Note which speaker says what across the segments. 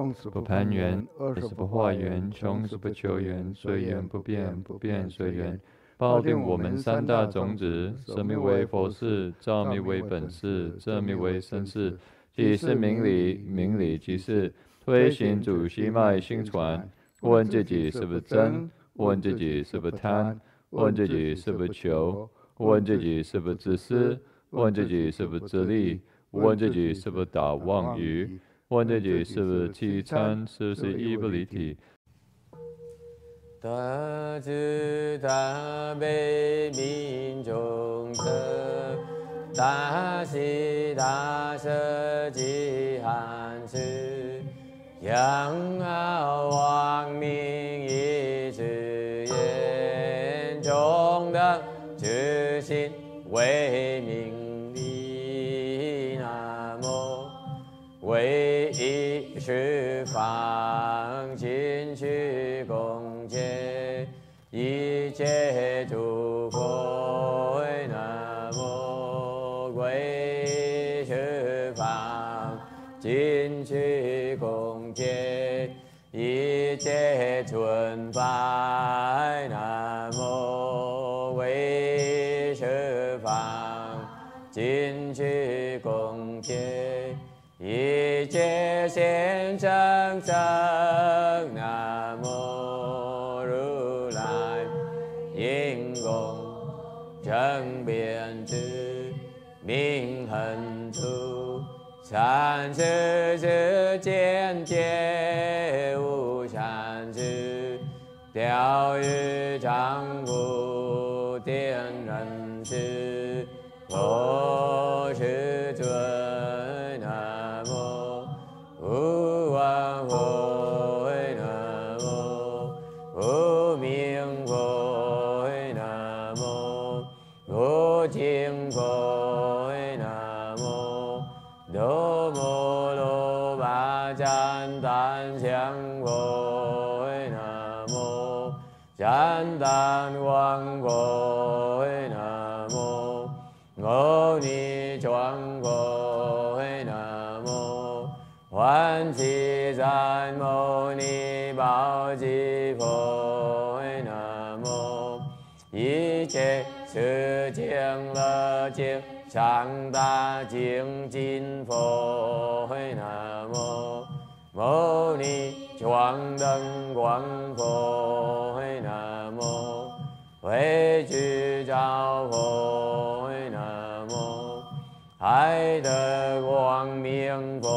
Speaker 1: 动是
Speaker 2: 不攀缘，恶是不化缘，穷是不求缘，随缘不变，不变随缘。抱定我们三大种子：生命为佛事，造命为本事，正命为身事。即是明理，明理即是推行主心脉心传。问自己是不是真？问自己是不是贪？问自己是不是求？问自己是不是自私？问自己是不是自利？问自己是不是打妄语？问自己是不是饥餐？是不是衣不离体？
Speaker 3: 大慈大悲悯众生，大喜大舍济寒士，扬傲王明一之言，中的知心为明。十方尽虚共结，一切诸佛南无归十方尽虚共结，一切尊法现成圣，南无如来，因功正遍知，明恒处，三世之间皆无三智，调御丈夫世音菩提宝积佛，南无一切世间乐境常大精进佛，南无牟尼庄严光佛，南。为具照佛，南无海德光明佛，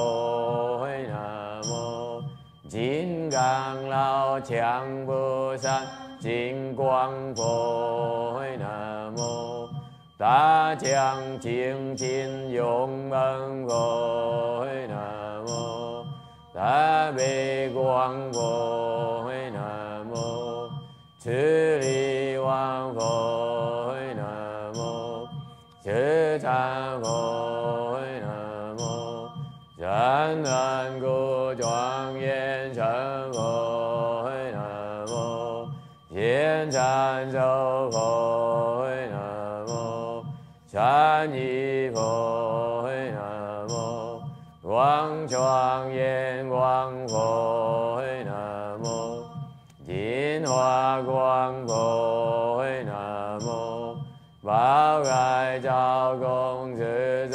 Speaker 3: 刚老强菩萨金光佛，南无大将精进勇猛佛，南无大悲光佛，南无慈力。王佛，南无释迦佛，南无善男故现禅周佛，南无善意佛，南无光庄严光佛，南无金华光佛。宝盖照公自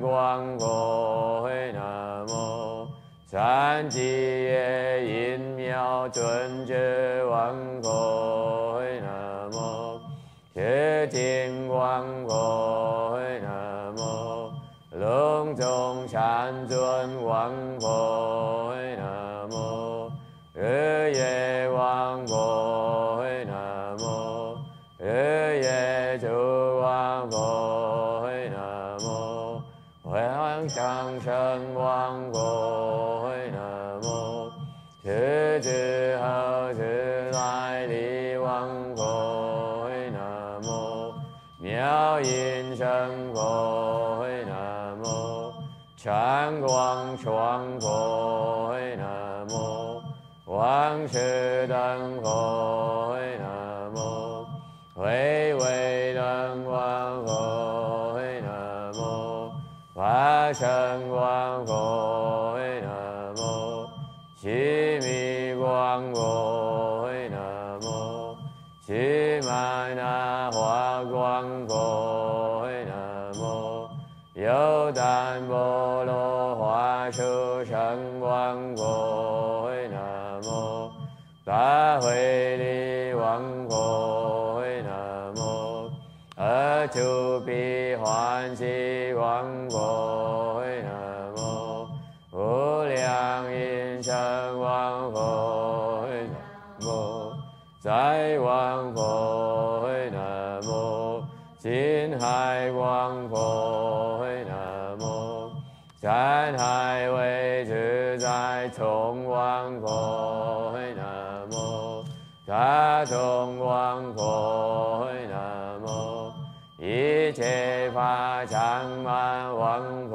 Speaker 3: 光佛，南无三界业因妙尊者王佛，南无铁天光佛，南无龙中禅尊王佛，南无日月王。Sẽ 众王佛那么一切法常满王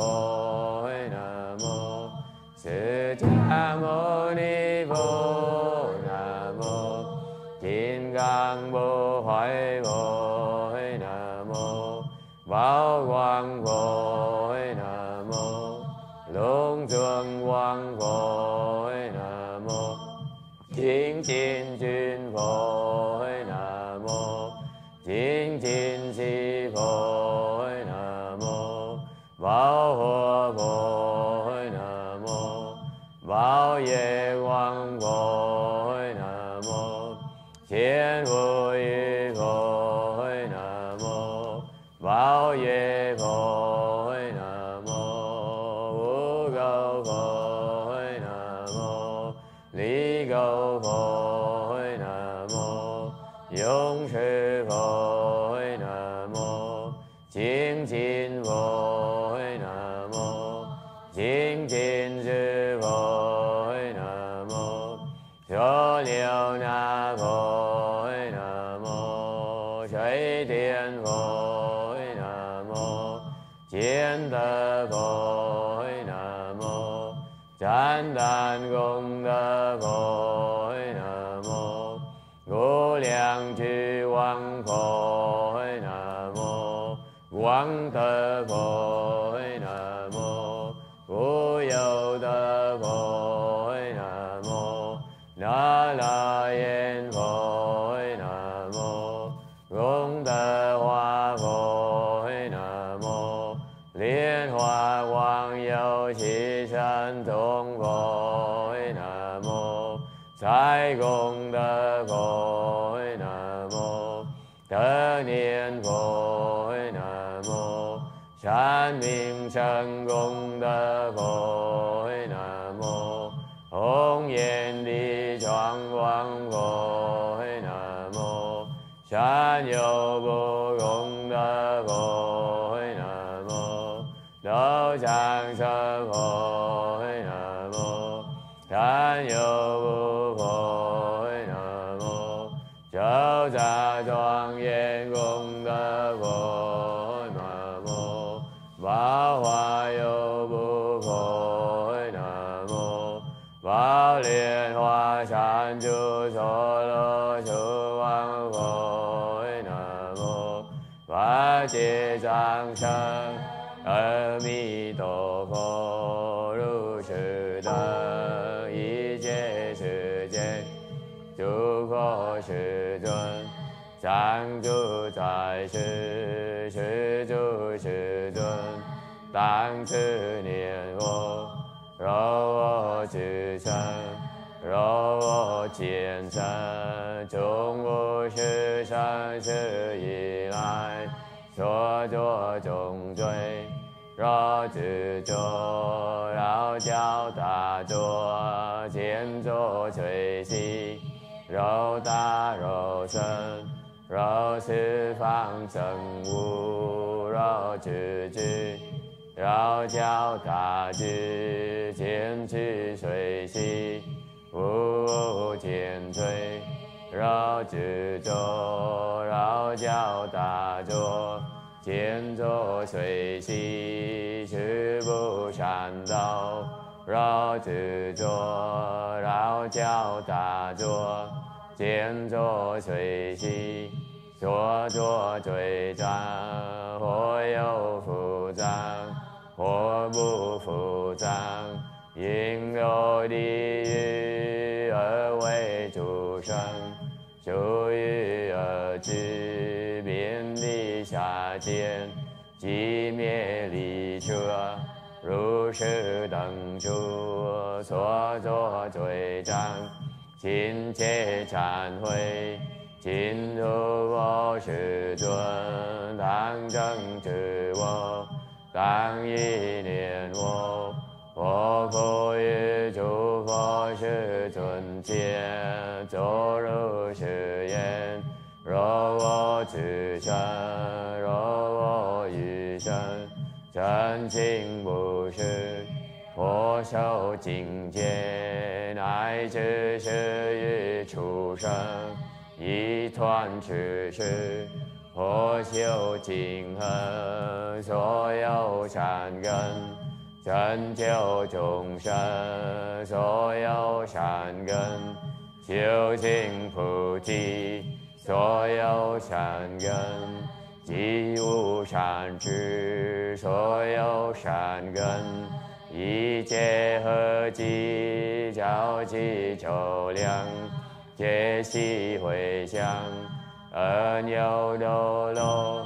Speaker 3: 学尊，三就在世，学就学尊，当知念我，若我至诚，若我虔诚，从我是生死以来，所作重罪。若执着，要教大作，见做垂行。肉大肉身，肉四方身，无若巨迹，若教大迹，见之随息，无坚追。若执着，若教大作，见作水息，是不善道。若执着，若教大作。见作随喜，所作罪障，或有复障，或不复障，因有地狱而为诸生，出于而知，遍地下见，即灭离车，如是等处所作罪障，尽皆忏悔。今如我世尊，当正知我，当意念我。我复于诸佛世尊前，作如是言：若我自身，若我余生，真情不实，佛受境界，乃至是于畜生。一团痴事，破修净恒，所有善根，拯救众生，所有善根，修行菩提，所有善根，即无善知，所有善根，一切合集，交集周量。皆悉回向，阿耨多罗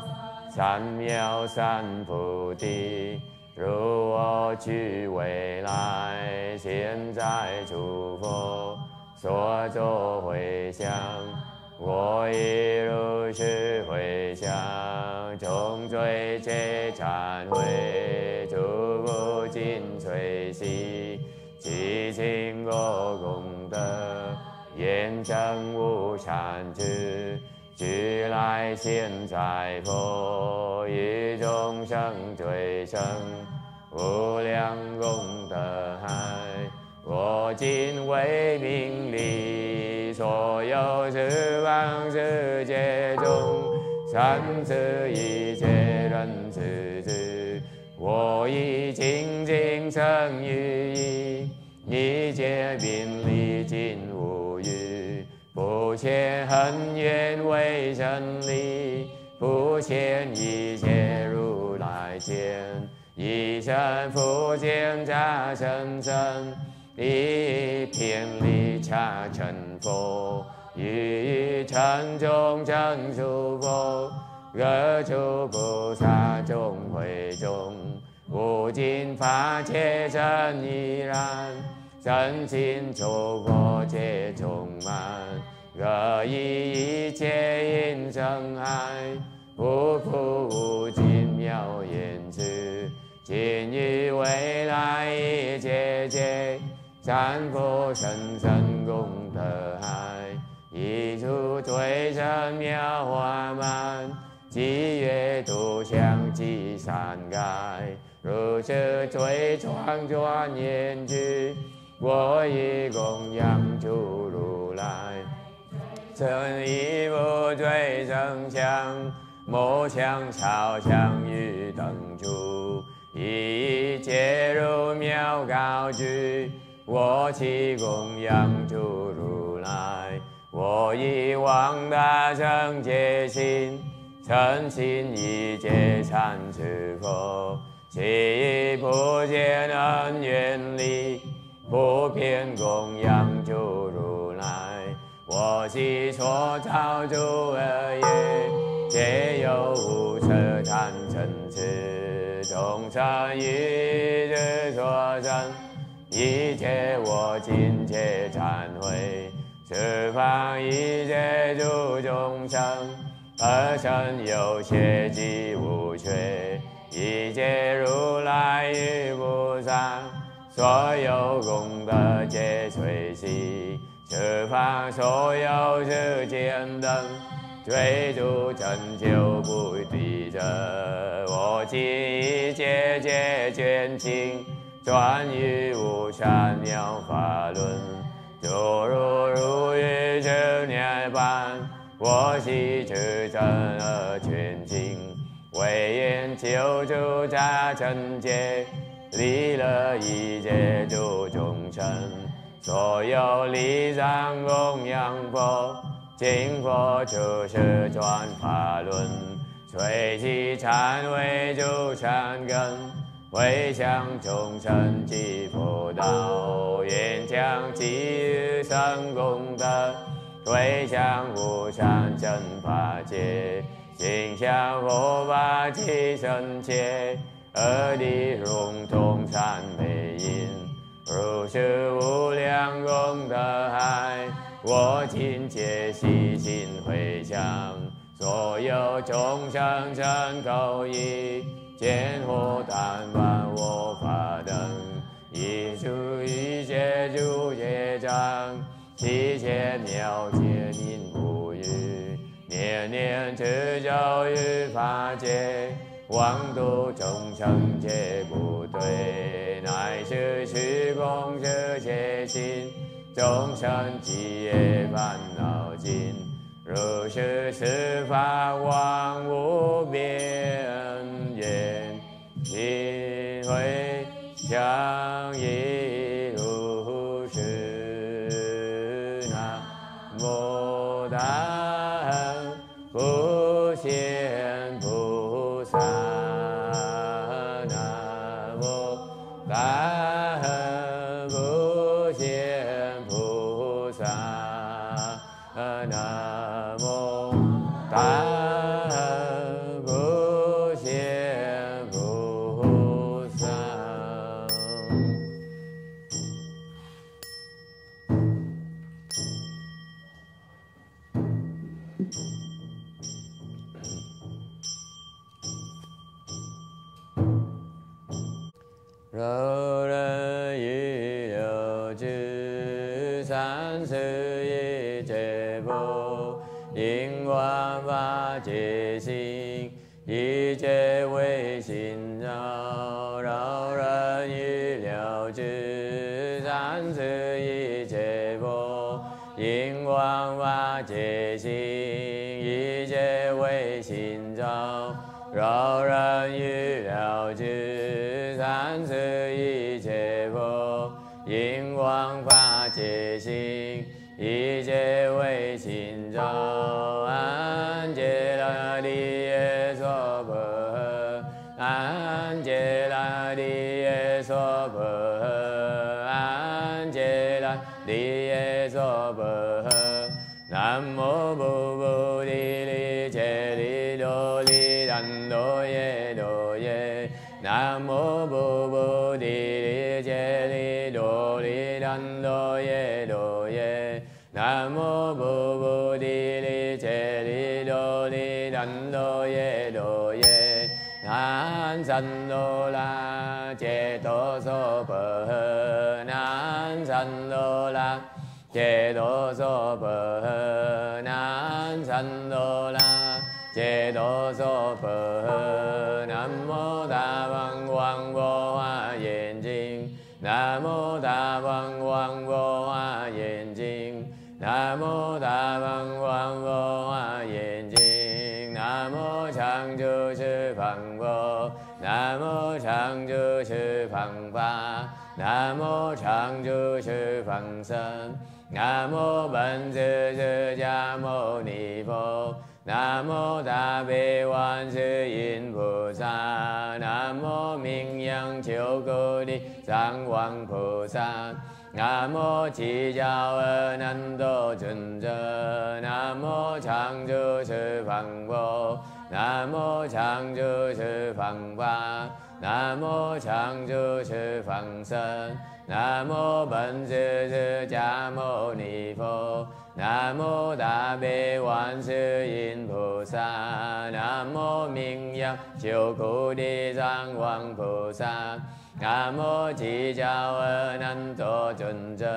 Speaker 3: 三藐三菩提。如我具未来，现在诸佛所作回向，我亦如是回向。众罪皆忏悔，随喜，其尽我功德。言证无善智，俱来现在佛，于众生最生无量功德海。我今为名利，所有十方世界中，三世一切，我已精进成于一，一切名利尽无余。不欠恨怨为真理，不欠一切如来见，一生复见假成真，一片离恰成佛，一尘中成诸佛，若诸菩萨众会中，无尽法界真依然。身心诸佛皆充满，若以一切因生爱，不负无尽妙言之，今于未来一切劫，三佛深深功德海，一处最深妙法满，积月度相积善盖，如是最庄庄严具。我以供养诸如来，曾以不罪声香，莫向朝香于等处，一切如妙高举。我起供养诸如来，我以广大圣洁心，诚心一切禅师佛，其不见恩怨离。不偏供养诸如来，我昔所造诸恶业，皆由无车贪嗔痴，众生一日所生，一切我今皆忏悔，十方一切诸众生，二生有邪及无缺，一切如来与菩萨。所有功德皆随喜，十方所有世间等，追逐成就不敌者。我今一切皆捐尽，专于无上妙法轮，诸如如雨之涅槃。我悉至真而全净，为愿救助大成劫，离了一切诸众生，所有礼赞供养佛，经过诸世转法轮，随其忏悔诸善根，回向众生及佛道，愿将其余生功德，回向无上正法界。心向佛法即圣切，二地融通三昧音，如是无量功德海。我今皆悉心回向，所有众生成口意，见佛但闻我法等，一除一切诸业障，七切妙界名无余。念念执着于法界，妄度众生皆不对，乃是虚空之切心，众生即业烦恼尽，如是此法妄无边言，因会相依若人欲了知三世一切佛，因光法界心，一切为心造。安揭拉利耶娑婆诃，安揭拉利耶娑婆诃，安揭拉利耶娑婆诃。南无南无布布利利揭利罗利兰罗耶罗耶，南无布布利利揭利罗利兰罗耶罗耶，南三罗拉揭多娑婆诃，南三罗拉。揭多娑婆诃，南三揭多娑婆诃，南无大王广佛华严经，南无大王广佛华严经，南无大王广佛华严经，南无常住十方佛，南无常住十方法，南无常住十方僧。南无本师释迦牟尼佛，南无大悲观世音菩萨，南无明阳救苦力藏王菩萨，南无七教阿难多尊者，南无常住十方佛，南无常住十方法，南无常住十方僧。南无本师释迦牟尼佛，南无大悲观世音菩萨，南无名扬救苦力藏王菩萨，南无七教阿难多尊者，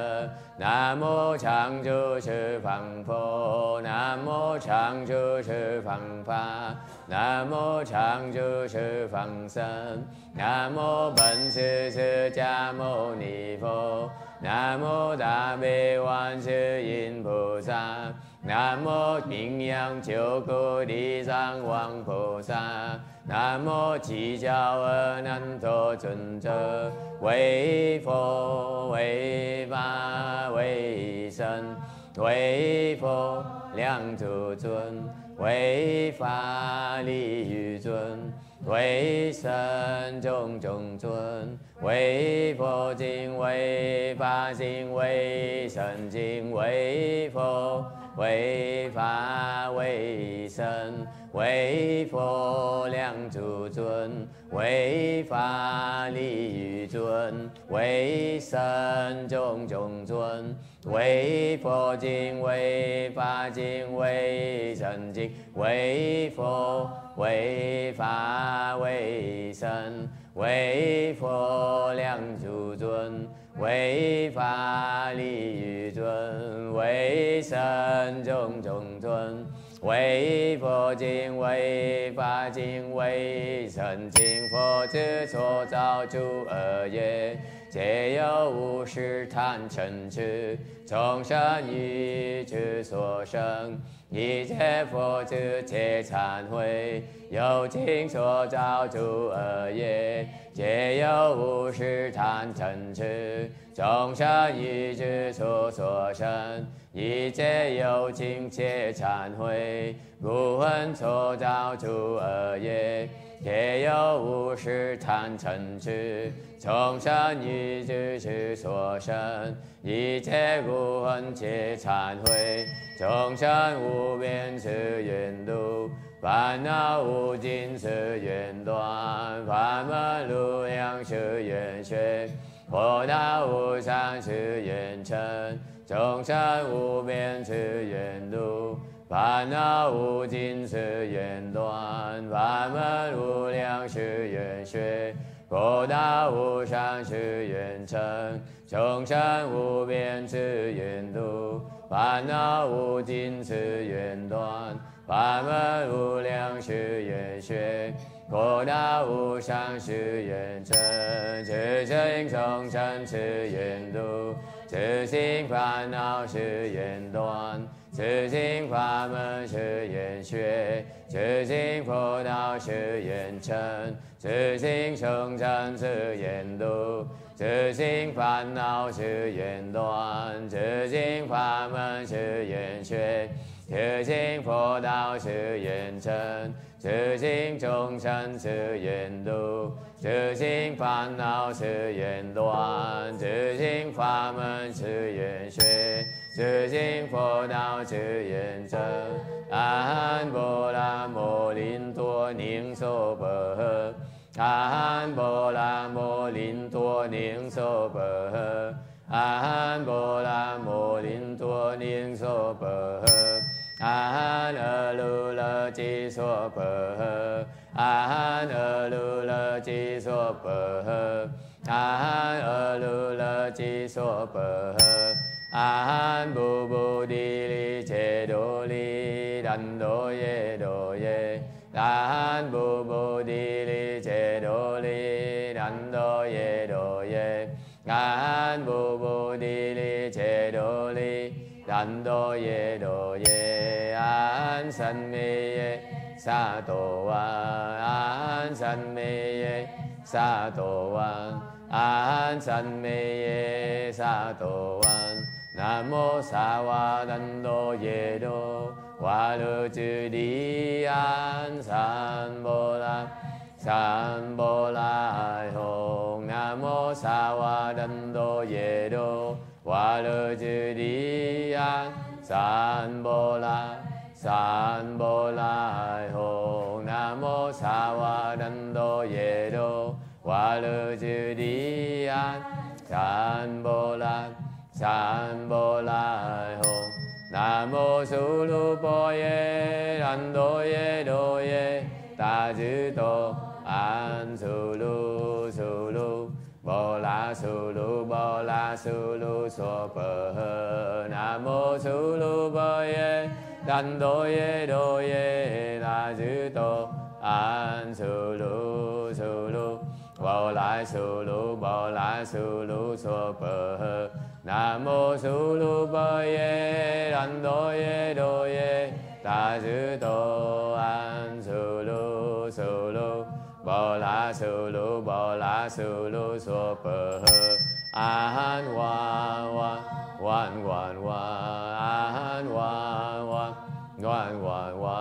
Speaker 3: 南无常住十方佛，南无常住十方法，南无常住十方僧。南无本师释迦牟尼佛，南无大悲观世音菩萨，南无平阳救苦地藏王菩萨，南无七教阿难陀尊者，为佛为法为僧为佛两足尊，为法利欲尊，为僧众众尊，为佛经为法经为僧经为佛。为法为僧为佛两足尊，为法利欲尊，为僧众众尊，为佛经为法经为僧经为佛为法为僧为佛两足尊。为法利欲尊，为僧众众尊，为佛经，为法经，为僧经。佛之所造诸恶业，皆由无始贪嗔痴，众生于之所生。一切佛之皆忏悔，有情所造诸恶业。皆由无始贪嗔痴，众生于之处所生，一切有情皆忏悔，无闻所造诸恶业。皆由无始贪嗔痴，众生于之处所生，一切故闻皆忏悔，众生无边是愿度。烦恼无尽是缘断，法门无量是缘学，佛道无上是缘成，众生无边是缘度，烦恼无尽是缘断，法门无量是缘学，佛道无上是缘成，众生无边是缘度，烦恼无尽是缘断。法门无量誓愿学，佛道无上誓愿成，自性众生誓愿度，自性烦恼誓愿断，此经法门誓愿学，此经佛道誓愿成，自性众生誓愿度，此经烦恼誓愿断，此经法门誓愿学。此经佛道是愿成，自性众生是愿度，自性烦恼是愿断，自性法门是愿学，自性佛道是愿成。阿含波罗摩林多宁娑婆诃，阿含波罗摩林多宁娑婆诃，阿含波罗摩林多宁娑婆诃。阿含阿卢勒基娑婆诃，阿含阿卢勒基娑婆诃，阿含阿卢勒基娑婆诃，阿含布布地利切多利兰多耶多耶，阿含布布地利切多利兰多耶多耶，阿含布布地利兰多耶多耶。安三昧耶萨多瓦，安三昧耶萨多瓦，安三昧耶萨多瓦。南无萨瓦南多耶多，瓦罗遮利安三波拉，三波拉吽。南无萨瓦南多耶多，瓦罗遮利安三波拉。三波拉吽，南无萨瓦南多耶多，瓦勒居利安，三波拉，三波拉吽，南无苏卢波耶，南多耶多耶，大智多，安苏卢苏卢，波拉苏卢波拉苏卢娑婆诃，南无苏卢波耶。南多耶多耶，那智多，安苏卢苏卢，波拉苏卢波拉苏卢娑婆诃。南无苏鲁波耶南多耶多耶大智多安苏鲁苏鲁 bồ la sư lu bồ la sư lu so pơ hơ a han wa wa wan wan wa a han wa wa wan wan wa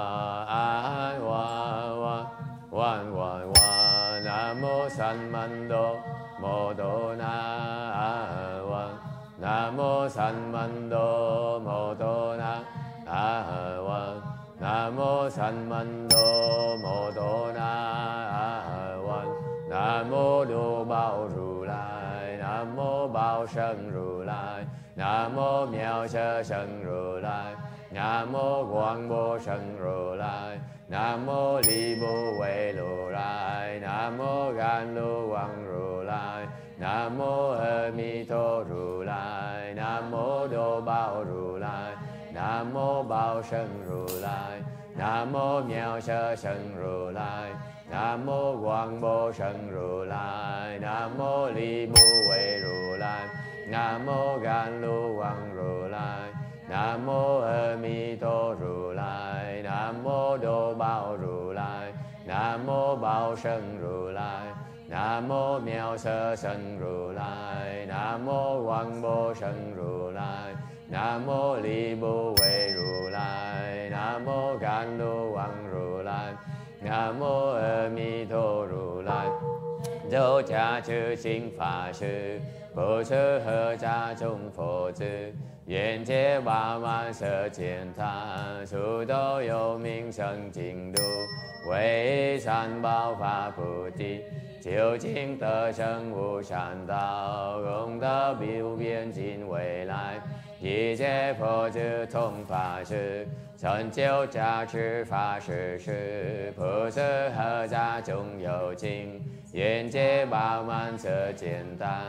Speaker 3: a han wa wa wan wan wa nam mô san man do mô đô na a wa nam mô san man do mô đô na a wa nam mô san man do 南无六宝如来南无宝生如来南无妙色生如来南无广波生如来南无离不为如来南无甘露王如来南无阿弥陀如来南无六宝如来南无宝生如来南无妙色生如来南无广波生如来南无离不为如来南无甘露王如来南无阿弥陀如来南无多宝如来南无宝生如来南无妙色生如来南无广波生如来南无离不为如来南无甘露王如来。南无阿弥陀如来。周家之行法师，不是合家中佛子，眼界八万色见他，处都有名声净土，为善宝法菩提，究竟得生无上道，功德无边尽未来，一切佛子同法师。成就加持法师时，菩萨合家中有情，眼界八万则简单，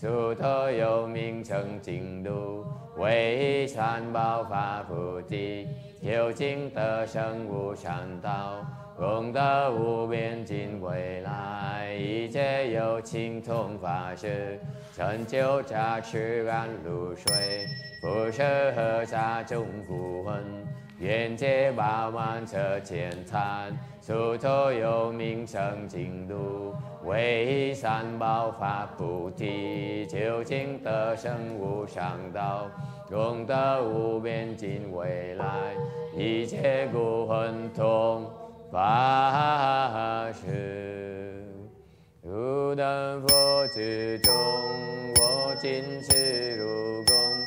Speaker 3: 处头有名称净土，为三宝法菩提，究竟得生无上道，功德无边尽未来，一切有情同法师，成就加持甘露水，菩萨合家中孤魂。眼界八万则千参，处头有名称净土，为三宝法菩提，究竟得生无上道，功德无边尽未来，一切孤魂同法师。汝等佛之中，我今次入宫。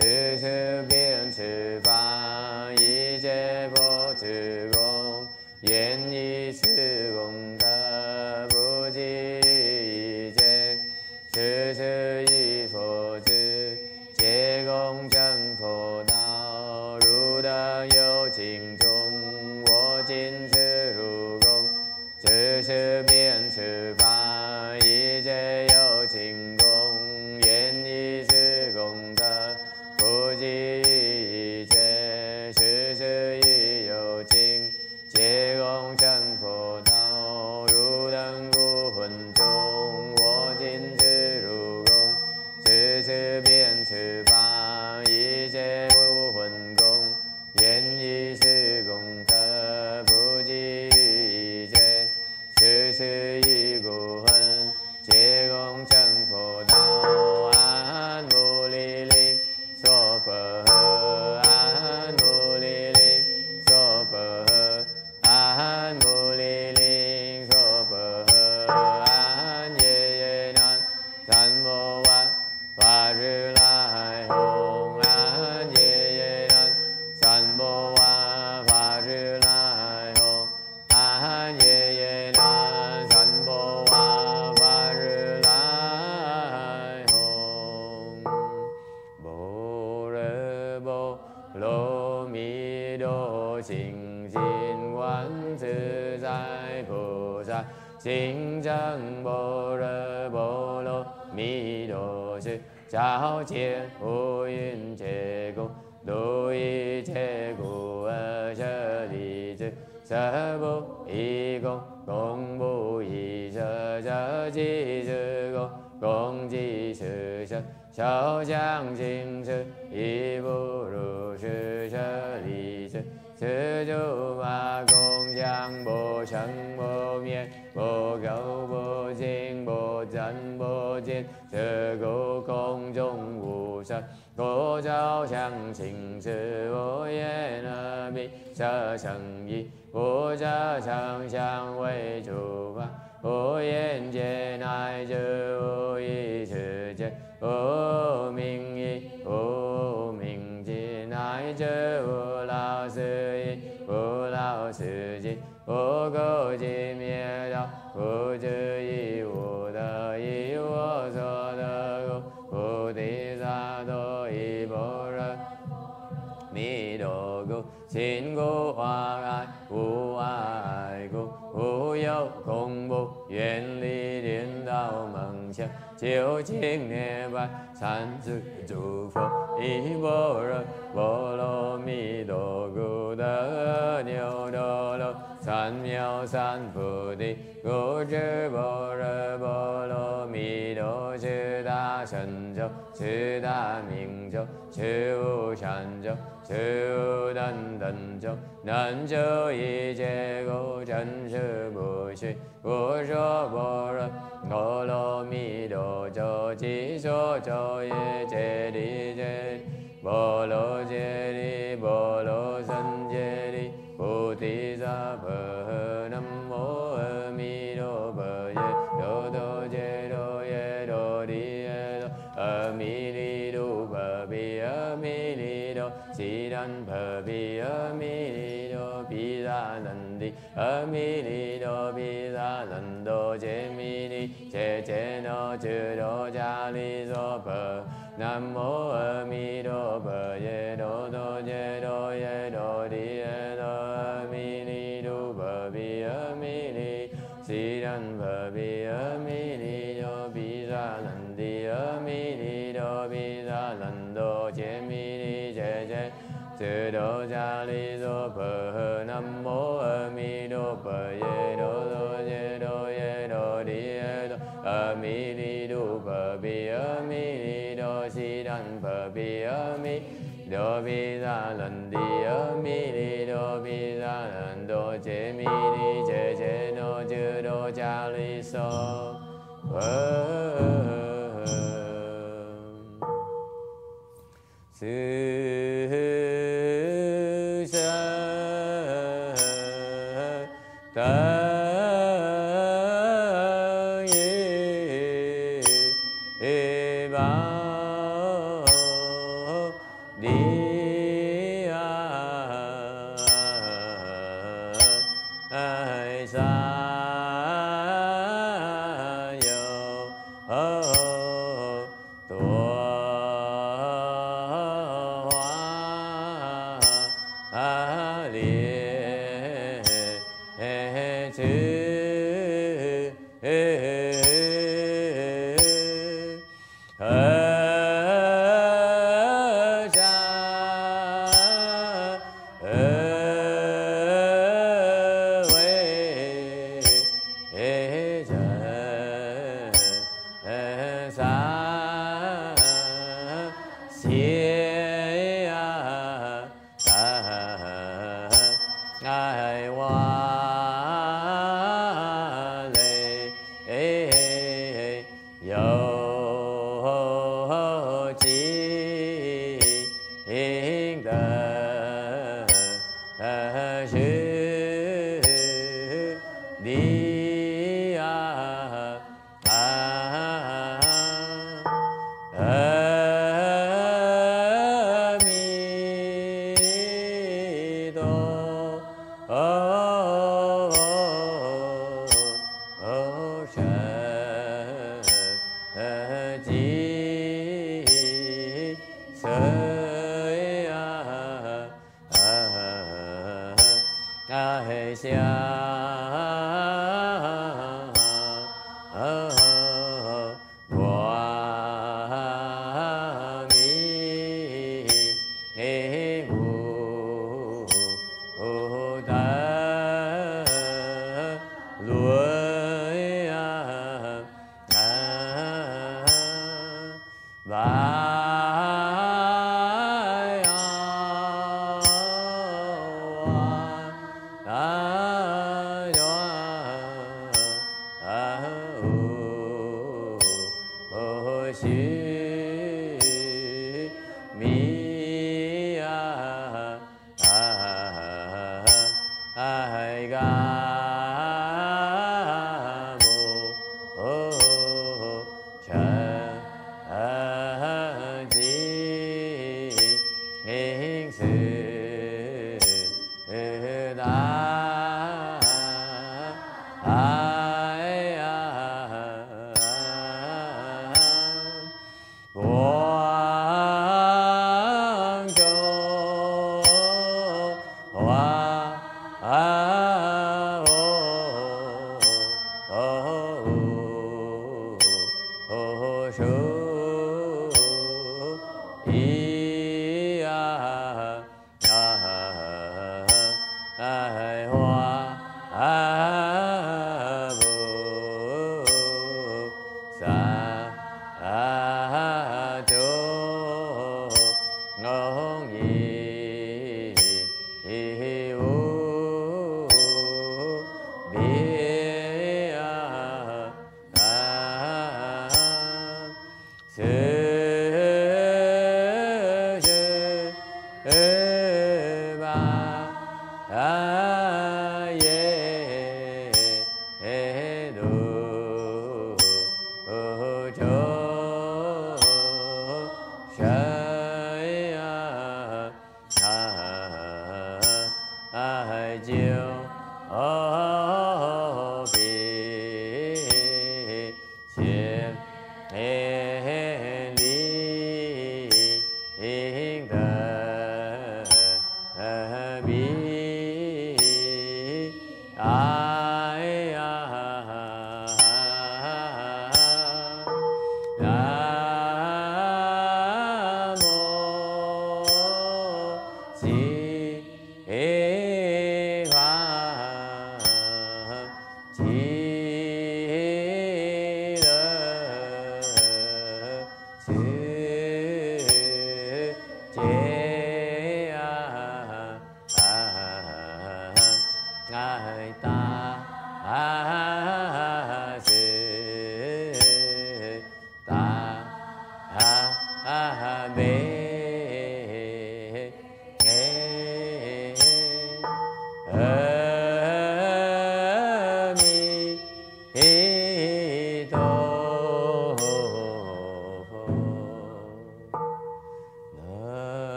Speaker 3: 此时便此法，一切佛之功，愿以此功德不计一切。此时以佛子，皆共成佛道。汝等有情中，我今次入宫。此时便此法，一切三世诸佛依般若波罗蜜多故，得牛多罗三藐三菩提，故知般若波罗蜜多。大神咒，是大明咒，是无上咒，是无等等咒，能救一切苦，真实不虚。我说般若波罗蜜多咒，即说咒也，揭谛揭谛，波罗揭谛，波罗僧揭谛，菩提萨婆诃，मिरि रोविदानन्दो जेमि चे च नो चेरो जानिरो भो अमिरो भेनो दो जो योरि từ đô cha li đô bờ hờ nam mô a mi đô bờ ye đô đô ye đô ye đô đi ye đô a mi đi đu bờ bi a mi đi đô si đan bờ bi a mi đô bi ra lần đi a mi đi đô bi ra lần đô chế mi đi chế chế đô chư đô cha li so sư Yeah.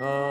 Speaker 3: Oh.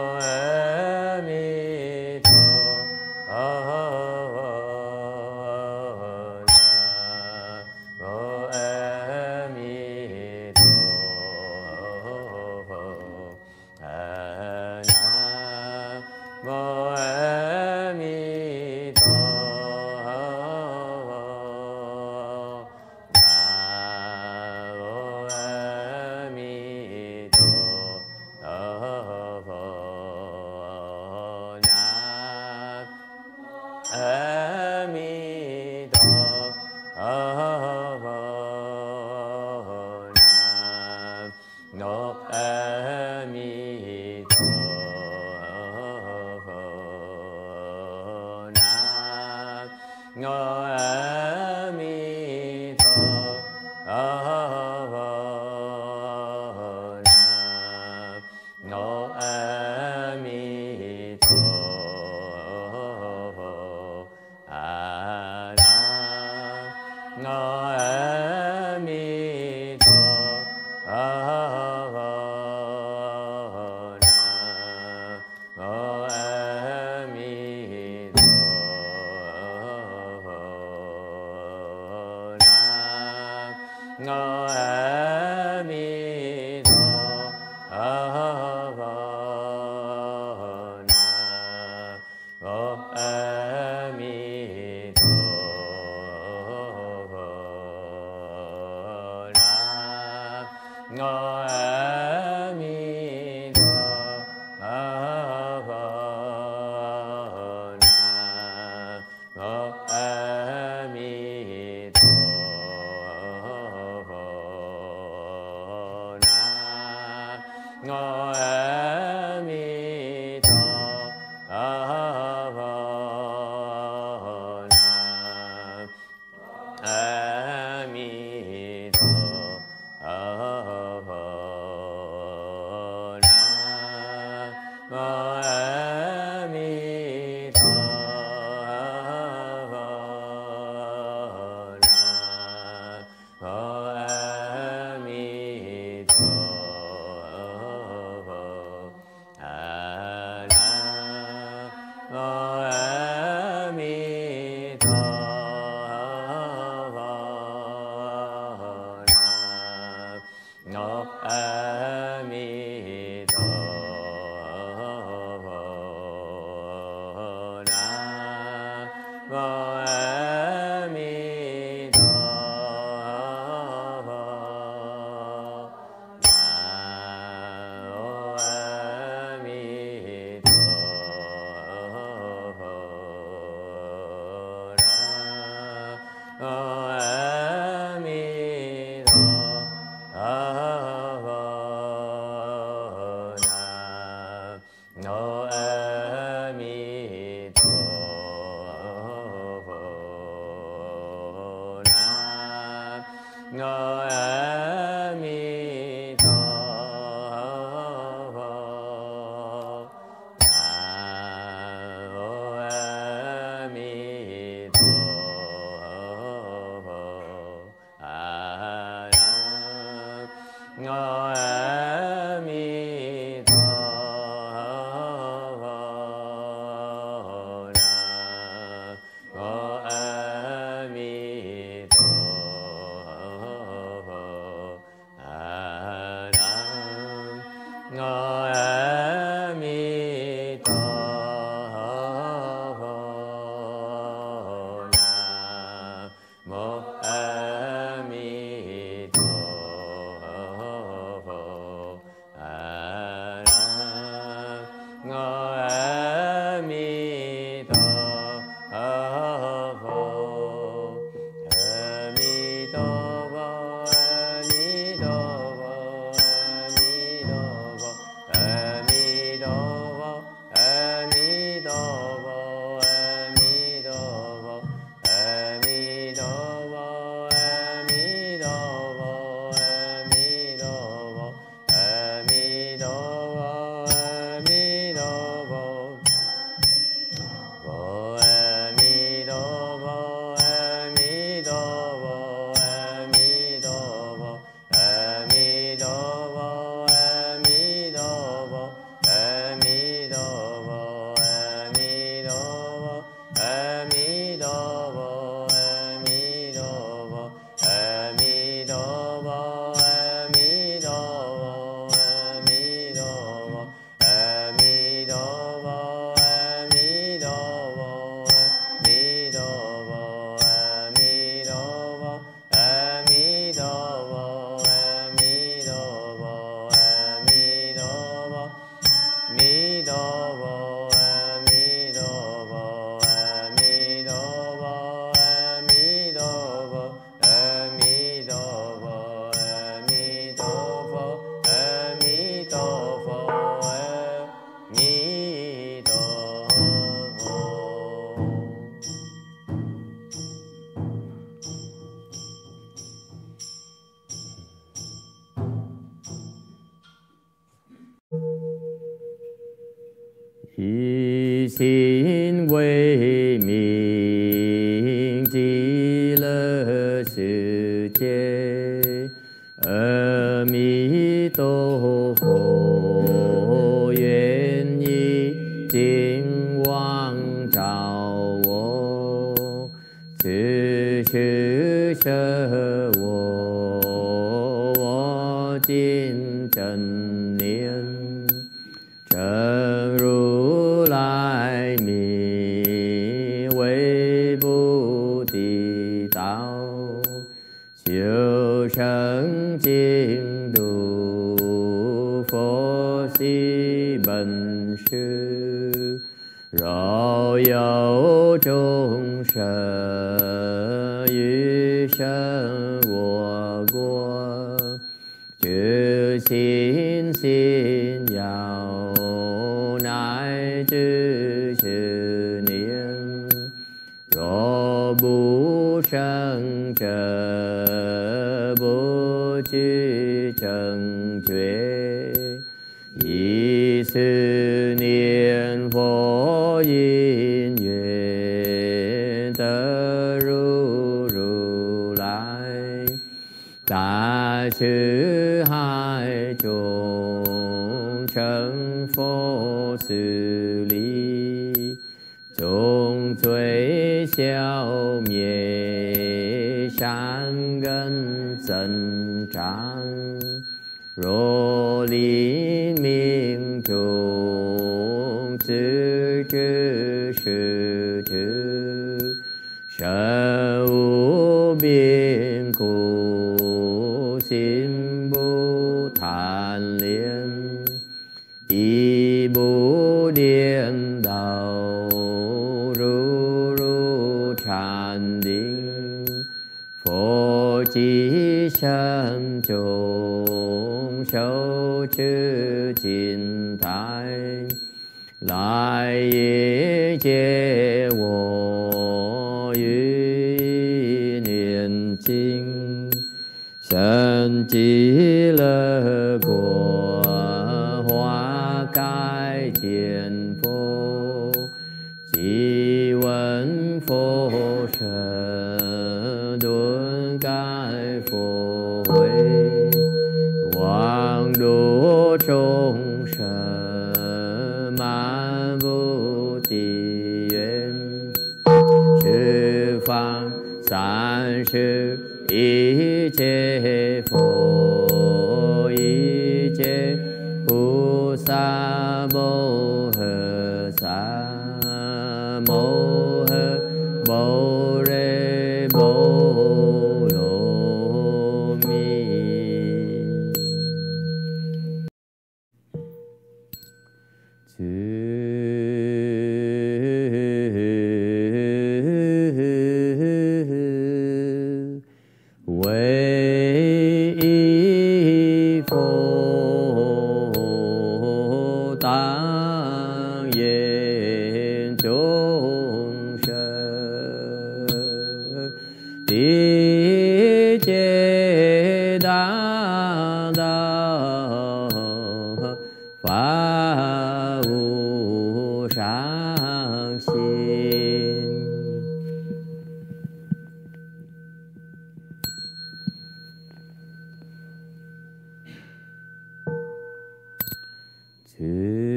Speaker 3: 此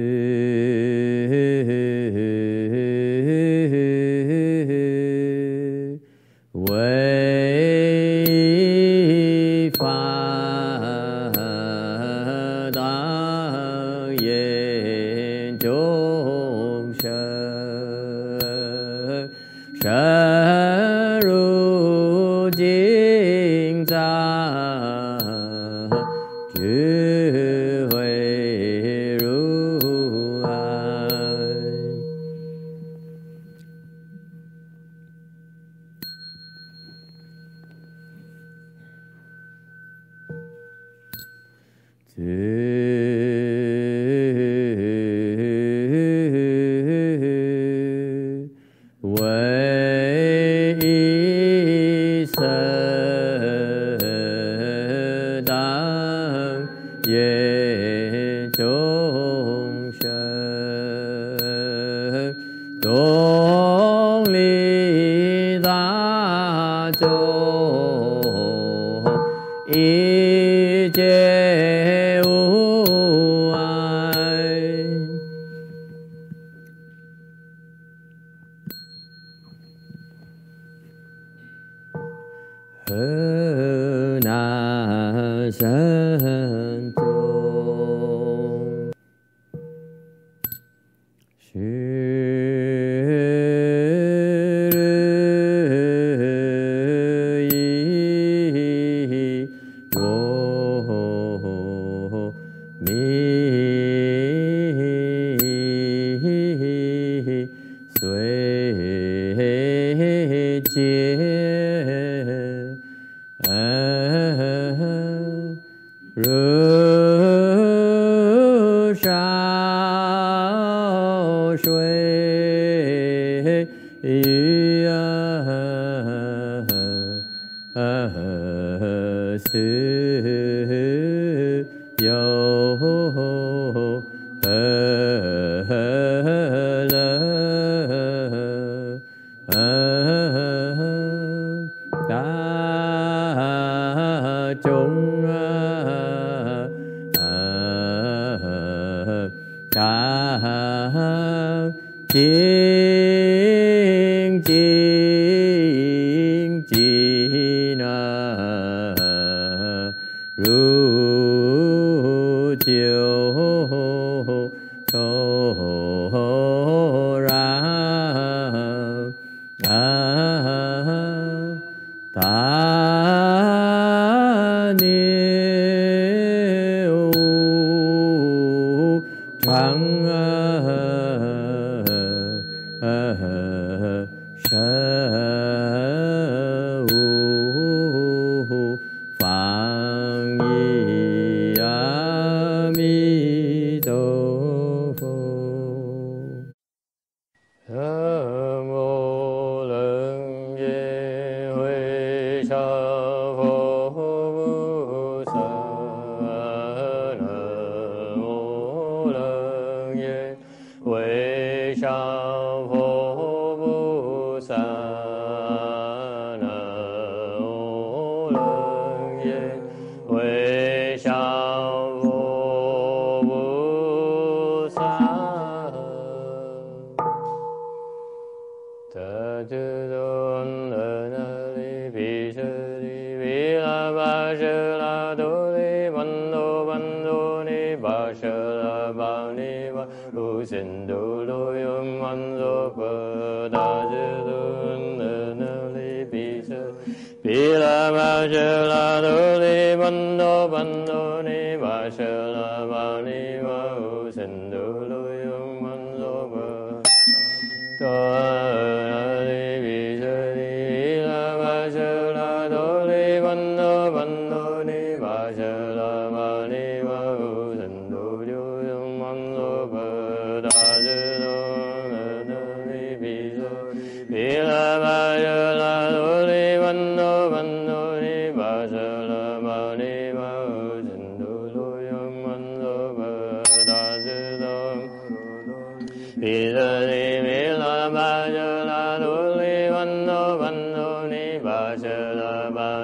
Speaker 3: bà sơ la bà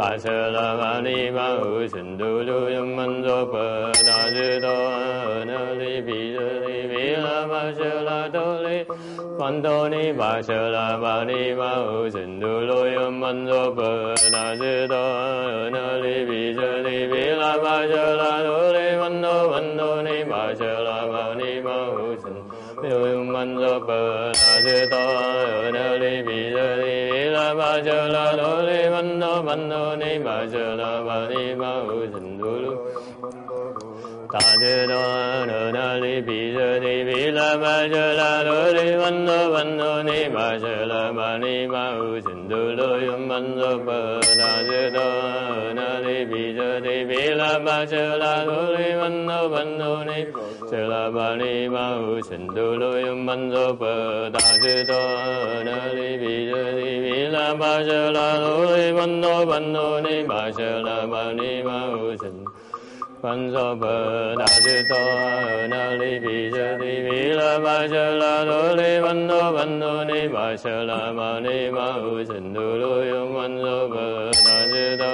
Speaker 3: 巴舍拉巴尼巴乌森多罗哟曼多巴达智多那利比舍利比拉巴舍拉多利曼多尼巴舍拉巴尼巴乌森多罗哟曼多巴达智多那利比舍利比拉巴舍拉多利曼多班多尼巴舍拉巴尼巴乌森多哟曼多巴达智多那利比舍 ba ja la lo re văn no văn no ni ba ja la ba ni ba u thần đu lu ta de do no na li bi ja ni bi la ba ja la lo re văn no văn yum văn do ba ta de la ba chơ la đô lê văn đô văn đô nê chơ la ba lê ba hu sân đô lô yum văn đô bờ đà to na li bì đô lê bì la ba chơ la đô lê văn đô văn nê ba chơ la ba lê ma u sân văn do bờ đà to đô nơ lê bì chơ lê bì la ba chơ la do li văn đô văn đô nê ba chơ la ba ni ma u sân do lô yum văn đô bờ đà chư đô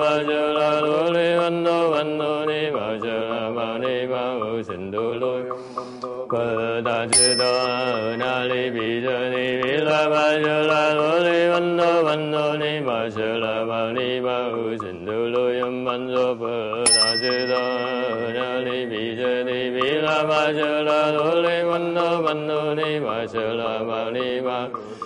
Speaker 3: vajra lule vando vando ni vajra mani vahu sindhu loyam pada chida nali bija ni vila vajra lule vando vando ni vajra mani vahu sindhu loyam vando pada chida nali bija ni vila vajra lule vando vando ni vajra mani vahu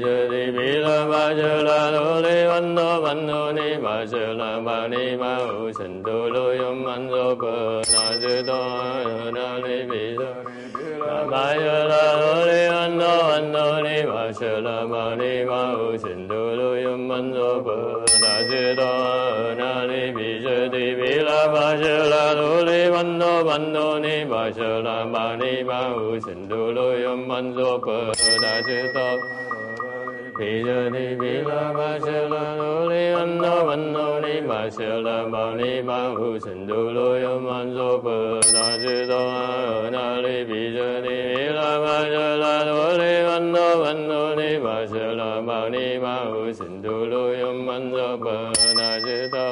Speaker 3: 舍利比拉玛舍拉罗利曼多曼多尼玛舍拉玛尼玛罗罗哟曼卓波达吉多那利比舍利比拉玛舍拉罗利曼多曼多尼玛舍拉玛尼玛无神多罗哟曼卓波达吉多那利比舍利比拉玛舍拉罗利曼多。玛尼玛无神多罗哟曼卓波达吉多那利比舍利比拉玛舍拉罗利曼多曼多尼玛舍拉玛尼玛无神多罗哟曼卓波达吉多那利比舍利拉玛舍拉罗利曼多曼多尼玛舍拉玛尼玛无神多罗哟曼卓波达吉多那利比舍利比拉玛舍拉罗利曼多曼多尼玛舍拉 玛尼玛无神多罗哟曼卓波达吉多。比舍拉玛舍拉罗利曼多曼多尼玛舍拉玛尼玛无神多罗哟曼卓波达吉多 Pita di vila vasala noli anna vanno ni vasala bani bahu sindu loyo manzo pada jito anali Pita di vila vasala noli anna vanno ni vasala bani bahu sindu loyo manzo pada jito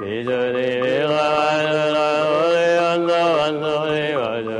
Speaker 3: Pita di vila vasala noli anna vanno ni vasala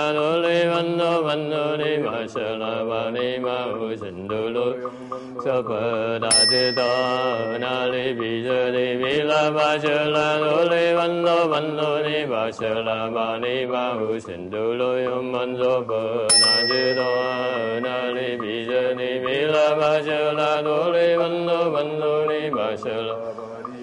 Speaker 3: 舍拉玛尼玛无神多罗娑婆达吉多那利比舍利比拉玛舍拉罗利曼多曼多尼玛舍拉玛尼玛无神多罗哟曼卓波达吉多那利比舍利比拉玛舍拉罗利曼多曼多尼玛舍拉。法无神多罗哟曼卓波达吉多那利比舍利比拉玛舍拉罗利曼多曼多尼玛舍拉玛尼玛无神多罗哟曼卓波达吉多那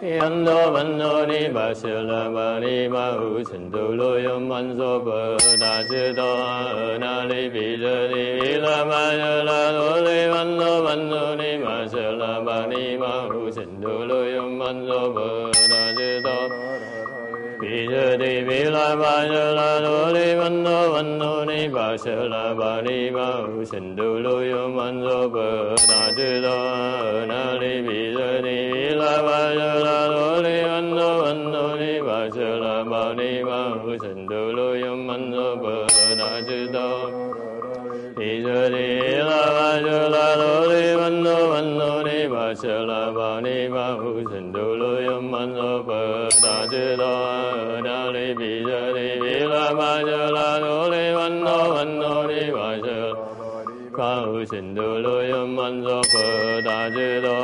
Speaker 3: 比舍利比拉玛舍拉。曼多尼玛舍拉巴尼玛无神多罗哟曼卓波达吉多那利比舍利比拉玛舍拉罗利曼多曼多尼玛舍拉巴尼玛无神多罗 je di vi la ba je la do di van do van do ni ba se la ba ni ba u sin du lu yu man do pa na du do na di vi je di vi la ba je la do di van do van do ni ba se la ba ni ba u sin du lu yu man do pa na du do Di je di la ba je la do di van do van do ni ba se la ba ni ba u sin du lu no pa ta che do da li bi ja li bi la ma ja la do li van do van do li va ja qua u sin do lo yo man do pa ta che do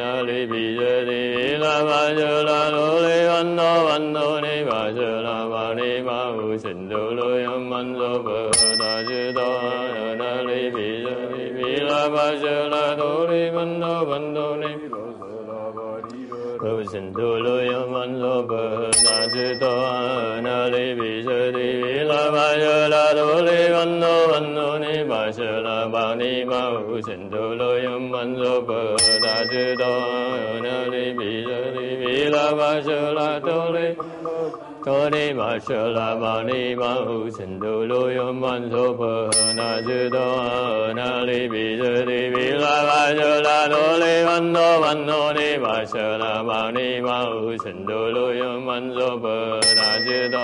Speaker 3: da li bi ja li bi la ma ja la do li van do van do li va ja la ma li ma u sin do lo yo man do pa ta che do da li bi ja li bi la ma ja la do li van do van do li va Sindhuluyam Vanlopa Najita Anali Vishadi Vilavayala Doli Vanno Vanno Nibashala Bani Bahu Sindhuluyam Vanlopa Najita Anali Vishadi Vilavayala Doli Vanno 拉罗利曼多曼多尼玛舍拉。玛尼玛无神多罗哟曼卓波达吉多那利比舍利比拉玛舍拉多利多尼玛舍拉玛尼玛无神多罗哟曼卓波达吉多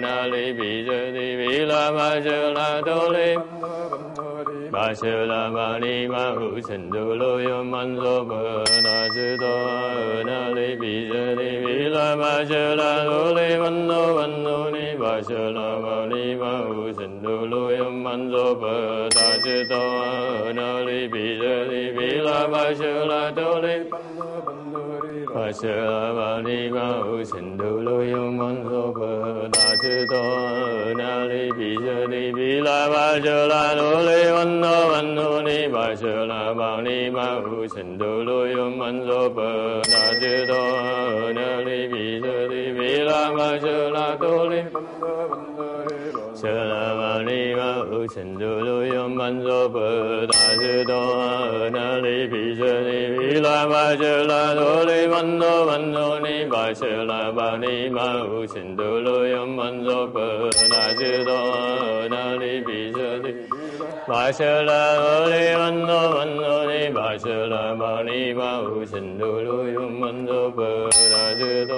Speaker 3: 那利比舍利比拉玛舍拉多利曼多曼多尼玛舍拉玛尼玛无神多罗哟曼卓波达吉多那利比舍利比拉玛舍拉多利。 玛 巴舍拉巴尼玛乌陈多罗哟曼卓巴达智多那里比舍利比拉巴舍拉罗利曼多曼多尼巴舍拉巴尼玛乌陈多罗哟曼卓巴达智多那里比舍利比拉巴舍拉多利巴舍拉巴尼玛乌陈多罗哟曼卓巴达智多那里比舍利比拉巴舍拉罗利曼 văn nô văn nô ni bà sư la bà ni ma hu sinh đô lu yum an so pa na chư tô na li vi sư ti vi la ma sư la tu ni văn nô văn nô 舍拉巴尼玛乌陈多罗哟曼卓巴达智多那里比舍利比拉巴舍拉多利曼多曼多尼巴舍拉巴尼玛乌陈多罗哟曼卓巴达智多那里比舍利巴舍拉罗利曼多曼多尼巴舍拉巴尼玛乌陈多罗哟曼卓巴达智多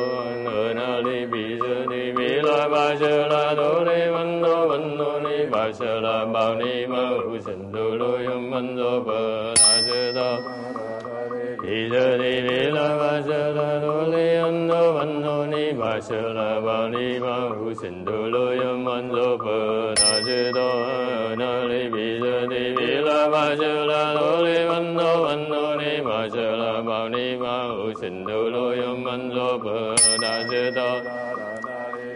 Speaker 3: 那里比舍利比拉巴舍拉多利曼多 曼多尼巴舍拉巴尼玛乌陈多罗哟曼卓巴达智多。比舍利比拉巴舍拉多利安多曼多尼巴舍拉巴尼玛乌陈多罗哟曼卓巴达智多那里比舍利比拉巴舍拉多利曼多曼多尼巴舍拉巴尼玛乌陈多罗哟曼卓巴达智多。比舍利比拉巴舍拉多利曼多曼多尼巴舍拉巴尼玛乌陈多罗哟曼卓巴达智多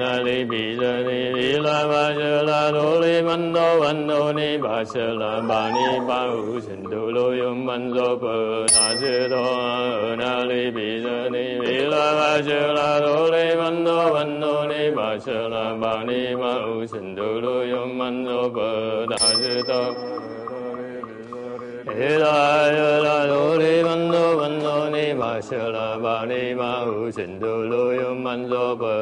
Speaker 3: na li bi da ni li la ba sha la do li man do van do ni ba sha la ba ni ba hu sin do lo yum man do pa na sha do na li bi da ni li la ba sha la do li man do van do ni ba sha la ba ni ba hu sin do lo yum man do pa na sha do Hidayah-la-lo-li-man-do-man-do-ni-ma-sha-la-ba-ni-ma-hu-sin-do-lo-yum-man-do-ba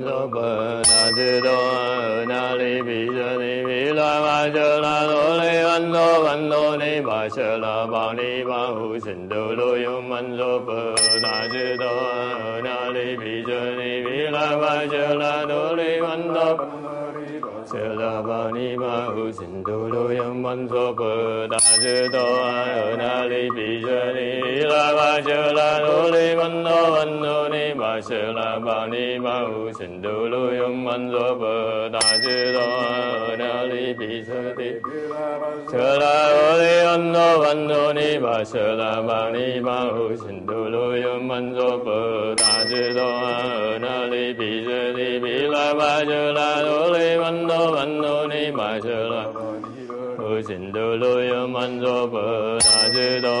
Speaker 3: 哟曼卓巴达智多那里比舍利比拉巴舍拉多利曼多曼多尼巴舍拉巴尼玛乌陈多罗哟曼卓巴达智多那里比舍利比拉巴舍拉多利曼多。舍拉巴尼玛乌陈多罗哟曼卓巴达智多那里比舍利比拉巴舍拉多利曼多曼多 bà sư la bà ni bà u sinh đu lu yung man do bờ đa chư đô đa li bi sơ ti sư la ô li an đô văn đô ni bà sư la bà ni bà u sinh đu lu yung man do bờ đa chư đô đa li bi sơ ti bi la bà sư la ô li văn đô văn đô ni bà sư la u sinh đu lu yung man do bờ đa chư đô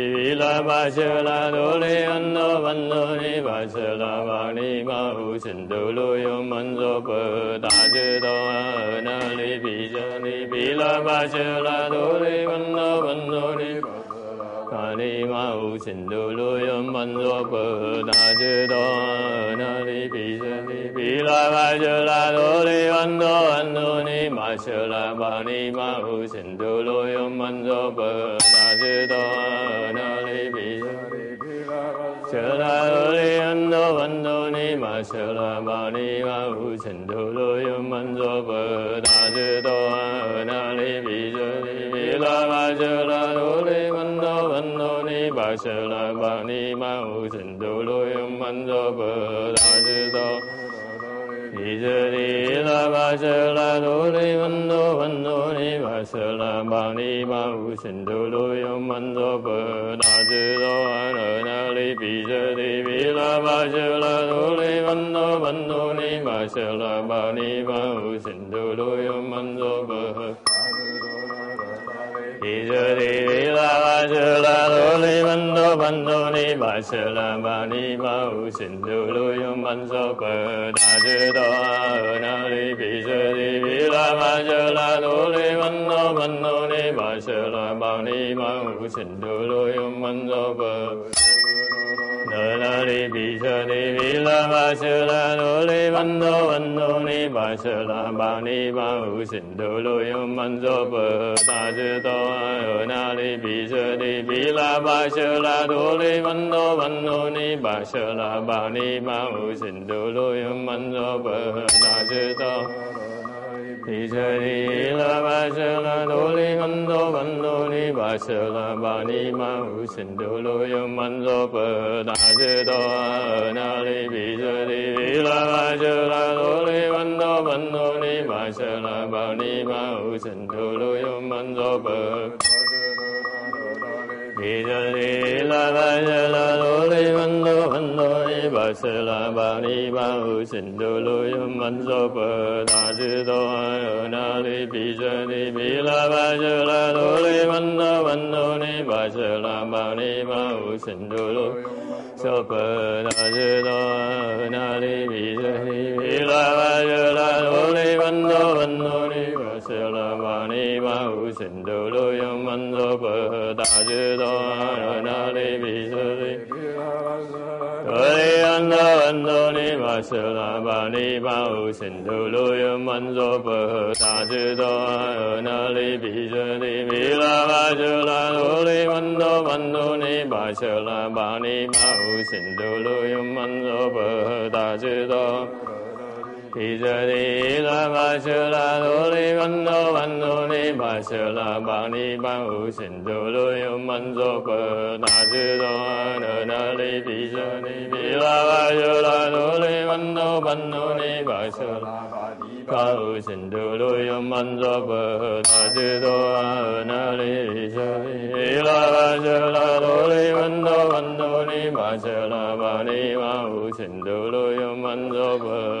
Speaker 3: la ba sư la đô lê an đô văn đô ni ba sư la ba ni ma u sinh đô lô yô man do bờ đà sư do a na li bi sư ni bi la ba sư la đô lê văn đô văn đô ni ba sư la ni ma u sinh đô lô yô man do bờ đà sư do a na li bi sư ni bi la ba sư la đô lê văn đô văn đô ni ma sư la ba ni ma u sinh đô lô yô man do bờ đà sư do Shararayanda Vandoni Ma Sharabani Ma Usandoloyo Manzopa Dajito Anali Vijani Vila Ma Shararoli Mando Vandoni Ma Sharabani Ma Usandoloyo Manzopa Dajito Anali Izari la ba se la do le van do van do ni ba se la ba ma u lo yo man do pa da se la ba se la do ni ba se ma u lo yo man do Ijuri vila vajula luli bandu bandu ni vajula bani bau sindu luyum banso kuda judo nari Ijuri vila vajula luli bandu bandu ni vajula bani bau sindu luyum banso nơ la ri bi sơ ni vi la ma sơ la nô li văn nô văn nô ni ba sơ la ba ni ba u sin đô lô yom man dô bờ ta sơ tô ở na ri bi sơ ni vi la ba sơ la đô li văn nô văn nô ni ba sơ la ba ni ba u sin đô lô yom man dô bờ ta sơ tô thì sơ đi la ba sơ la đô li văn do văn do ni ba sơ la ba ni ma u sinh do lo yo man do bờ đa sơ do na li bi sơ đi la ba sơ la đô li văn do văn do ni ba sơ la ba ni ma u sinh do lo yo man do bờ ni ra ni la ba ya la lo ni văn lo văn lo ni ba se la ba ni ba u sin do lo yum văn so pa ta chư do na ni bi ra ni bi la ba ya la lo ni văn lo văn lo ni ba se la ba ni ba u sin do lo so pa ta do na ni bi ra ni bi la ba ya la lo ni văn lo văn lo ni la ma ni ma u sin do lo yo man do pa da ju do ra na ri bi su ri Ori an do an do ni ma su la ma ni ma u sin do lo yo man do pa da ju do ra na ri bi su ri bi la ma su la do ri man do man do ni ma su la ma ni ma u sin do lo yo man do pa da ju do thì giờ đi la ma sơ la do li văn do văn do ni ma sơ la ba ni ba u sinh do lô yu man do cơ na dư do nơ na li thì giờ đi bi la ma sơ la do li văn do văn do ni ma sơ la ba ni ba u sinh do lô yu man do cơ na dư đô na li thì giờ đi la ma sơ la do li văn do văn do ni ma sơ la ba ni ba u sinh do lô yu man do cơ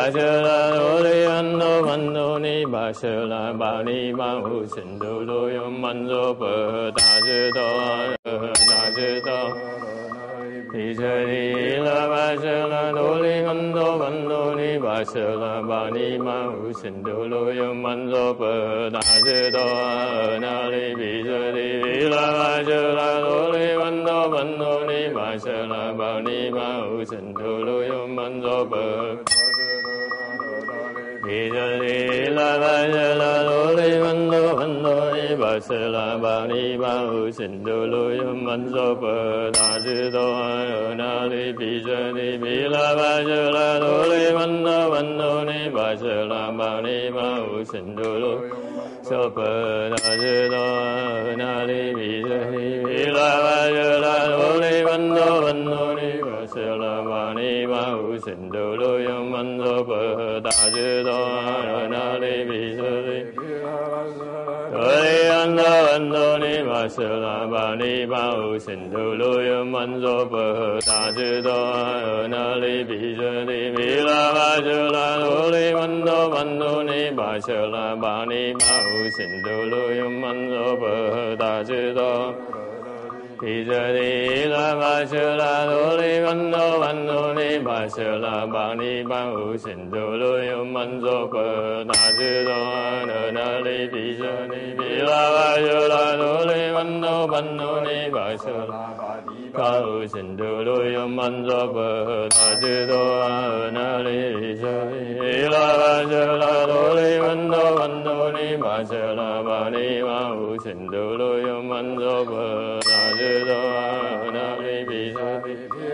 Speaker 3: bà sơ la đô lê an đô văn đô ni bà sơ la bà ni ma hù sinh đô đô yom văn đô bờ đà sơ đô đà sơ đô thì sơ đi la bà sơ la đô lê an đô văn đô ni bà sơ la bà ni ma hù sinh đô đô yom văn đô bờ đà sơ đô na lê bì sơ đi la bà sơ la đô lê an đô văn đô ni bà sơ la bà ni ma hù sinh đô đô yom văn đô bờ ni ra ni la ba ya la lo li văn lo văn lo ni ba se la ba ni ba u sin do lo yam văn so pa na chư do ở na li bi ra ni bi la ba ya la lo li văn lo văn lo ni ba se la ba ni ba u sin do lo so pa na chư do ở na li bi ra ni bi la ba ya la lo li văn lo văn lo ni ba se la ba ni ba u sin do lo văn do bờ đà dư đô rồi na li bi sư li cơ li an đô văn đô ni ma sư la ba ni ba yum văn do bờ đà dư đô rồi na li bi văn đô ni ba sư la ba ni ba yum văn do đà thì giờ la ba sơ la đô li văn do văn do li ba sơ la ba ni ba u sinh do lô yu man dô pơ na dư do, na na li bi sơ ni bi la ba sơ la đô li văn do văn do li ba sơ la ba ni ca ư sinh tư lu yam man do bờ ta tư do a na li sơ li la sơ la đô li văn đô văn đô ni ma sơ la ba ni ma u sinh tư lu yam man do bờ ta tư do a na li bi sơ li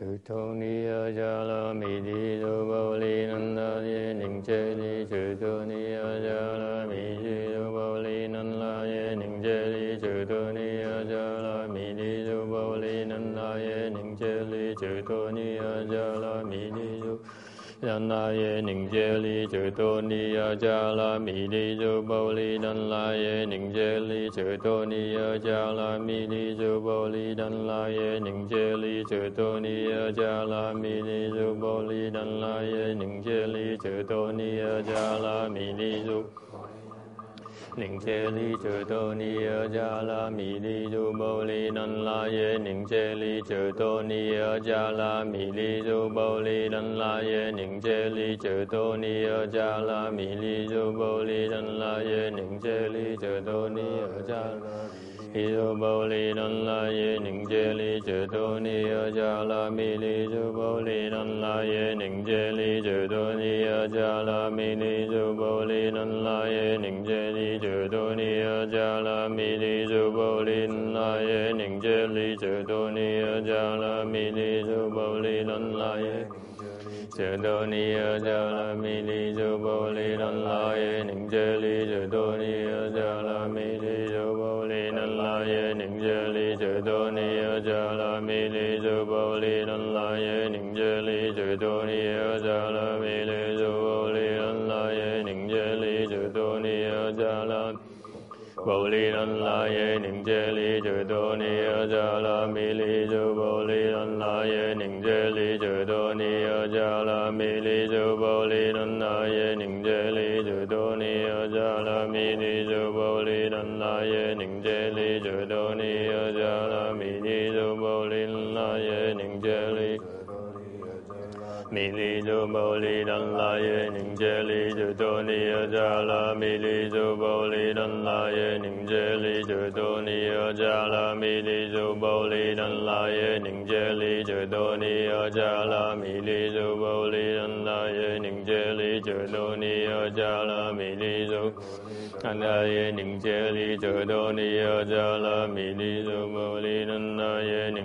Speaker 3: Tự tôn ni ở cha la mi đi tu bao li nan la ye ninh chê đi tự tôn ni ở cha la mi đi tu bao li nan la ye ninh chê đi tự tôn ni ở cha la mi đi tu bao li nan la ye ninh chê đi tự tôn ni ở cha la mi đi tu 让那耶宁杰里者多尼亚加拉米里者波利丹拉耶宁杰里者多尼亚加拉米里者波利丹拉耶宁杰里者多尼亚加拉米里者波利丹拉耶宁杰里者多尼亚加拉米里者。宁切利遮多尼阿迦拉米利如波利南拉耶宁切利遮多尼耶迦拉米利如波利南拉耶宁切利遮多尼耶迦拉米利如波利南拉耶宁切利遮多尼耶迦拉。Hi bồ li đan la ye ning che li chư Tôn ni a cha la mi li chu bồ li đan la ye ning che li chư tô ni a cha la mi li chu bồ li đan la ye ning che li chư Tôn ni a cha la mi li chu bồ li đan la ye ning che li chư tô ni a cha la mi li chu bồ li đan la ye chư Tôn ni a cha la mi li chu bồ li đan la ye ning che li chư tô ni a cha la mi ye ning je li je do ni ye ja la mi li je bo li lan la ye ning je li je do ni ye ja la mi li je bo li lan la ye ning je li je do ni ye ja la bo li lan la ye ning je li je do ni ye ja la mi li je bo li lan la ye ning je li je do ni ye ja la mi li je bo li lan la ye ning je li ye ning je li ju do ni a ja la mi ni du bo lin la ye ning je li mi li du bo li dan la ye ning je li ju do ni a ja la mi li du bo li dan la ye ning je li ju do ni a ja la mi li du bo li dan la ye ning je li ju do ni a ja la mi li du bo li dan la ye ning je li ju do ni a ja la mi li du 看那耶宁切利哲多尼耶哲勒米利苏摩利那耶宁。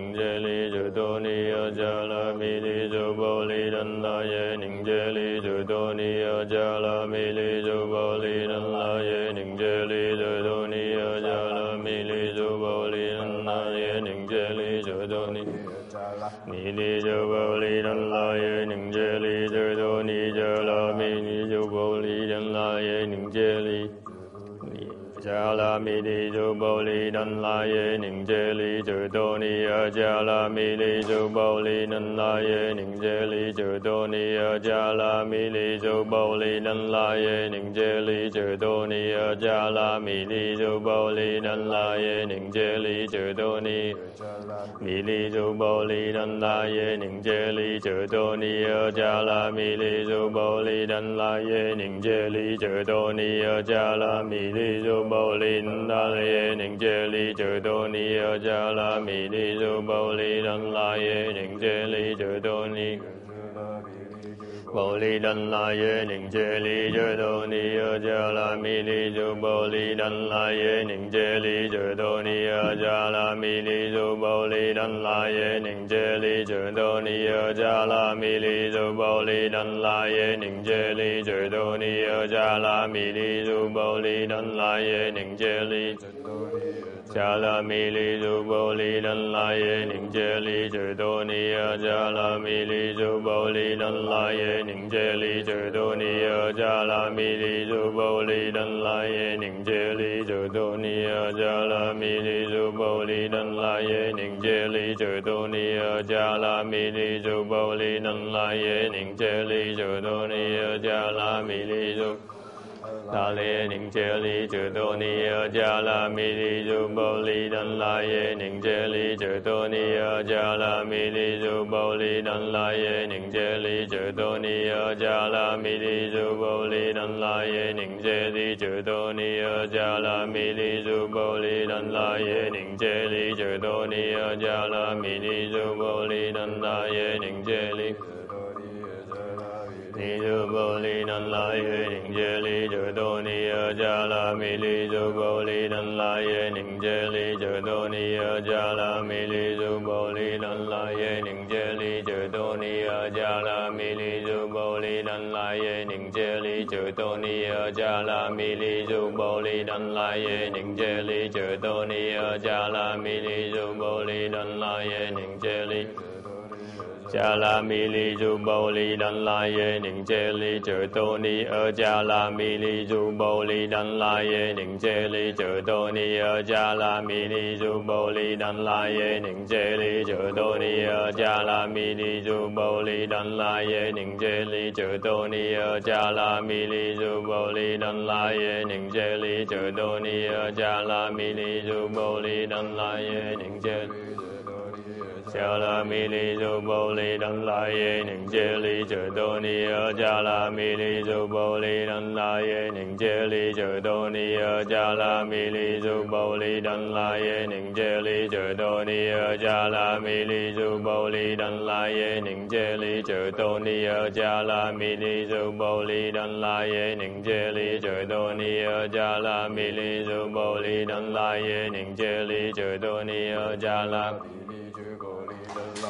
Speaker 3: 利能拉耶宁杰利就多尼阿迦拉米利就波利能拉耶宁杰利。多尼亚迦拉米利哆波利南拉耶宁切利者哆尼阿迦拉米利哆波利南拉耶宁切利者哆尼。米利哆波利南拉耶宁切利者哆尼阿迦拉米利哆波利南拉耶宁切利者哆尼阿迦拉米利哆波利南拉耶宁切利者哆尼。波利登拉耶宁杰利杰多尼阿迦拉米利珠波利登拉耶宁杰利杰多尼阿迦拉米利珠波利登拉耶宁杰利杰多尼阿迦拉米利珠波利登拉耶宁杰利杰多尼阿迦拉米利珠波利登拉耶宁杰利杰多尼。迦拉米利珠波利能拉耶宁杰利智多尼亚迦拉米利珠波利能拉耶宁杰利智多尼亚迦拉米利珠波利能拉耶宁杰利智多尼亚迦拉弥利珠波利能拉耶宁杰利智多尼亚迦拉弥利珠波利能拉耶宁杰利智多尼亚迦拉弥利珠。达列宁杰利哲多尼尔加拉米利珠波利登拉耶宁杰利哲多尼尔加拉米利珠波利登拉耶宁杰利哲多尼尔加拉米利珠波利登拉耶宁杰利哲多尼尔加拉米利珠波利登拉耶宁杰利哲多尼尔加拉米利珠波利登拉耶宁杰利。ni du bo li nan la ye ning je li du do ni ye ja la mi li du bo li nan la ye ning je li du do ni ye ja la mi li du bo li nan la ye ning je li du do ni ye ja la mi li du bo li nan la ye ning je li du do ni ye ja la mi li du bo li nan la ye ning je li du do ni ye ja la mi li du bo li nan la ye ning je li 迦拉弥利珠波利能拉耶宁杰利哲多尼尔迦拉弥利珠波利能拉耶宁杰利哲多尼尔迦拉弥利珠波利能拉耶宁杰利哲多尼尔迦拉弥利珠波利能拉耶宁杰利哲多尼尔迦拉弥利珠波利能拉耶宁杰利哲多尼尔迦拉弥利珠波利能拉耶宁杰利。 迦拉弥利珠波利能拉耶宁杰利哲多尼尔迦拉弥利珠波利能拉耶宁杰利哲多尼尔迦拉弥利珠波利能拉耶宁杰利哲多尼尔迦拉弥利珠波利能拉耶宁杰利哲多尼尔迦拉弥利珠波利能拉耶宁杰利哲多尼尔迦拉弥利珠波利能拉耶宁杰利哲多尼尔迦拉。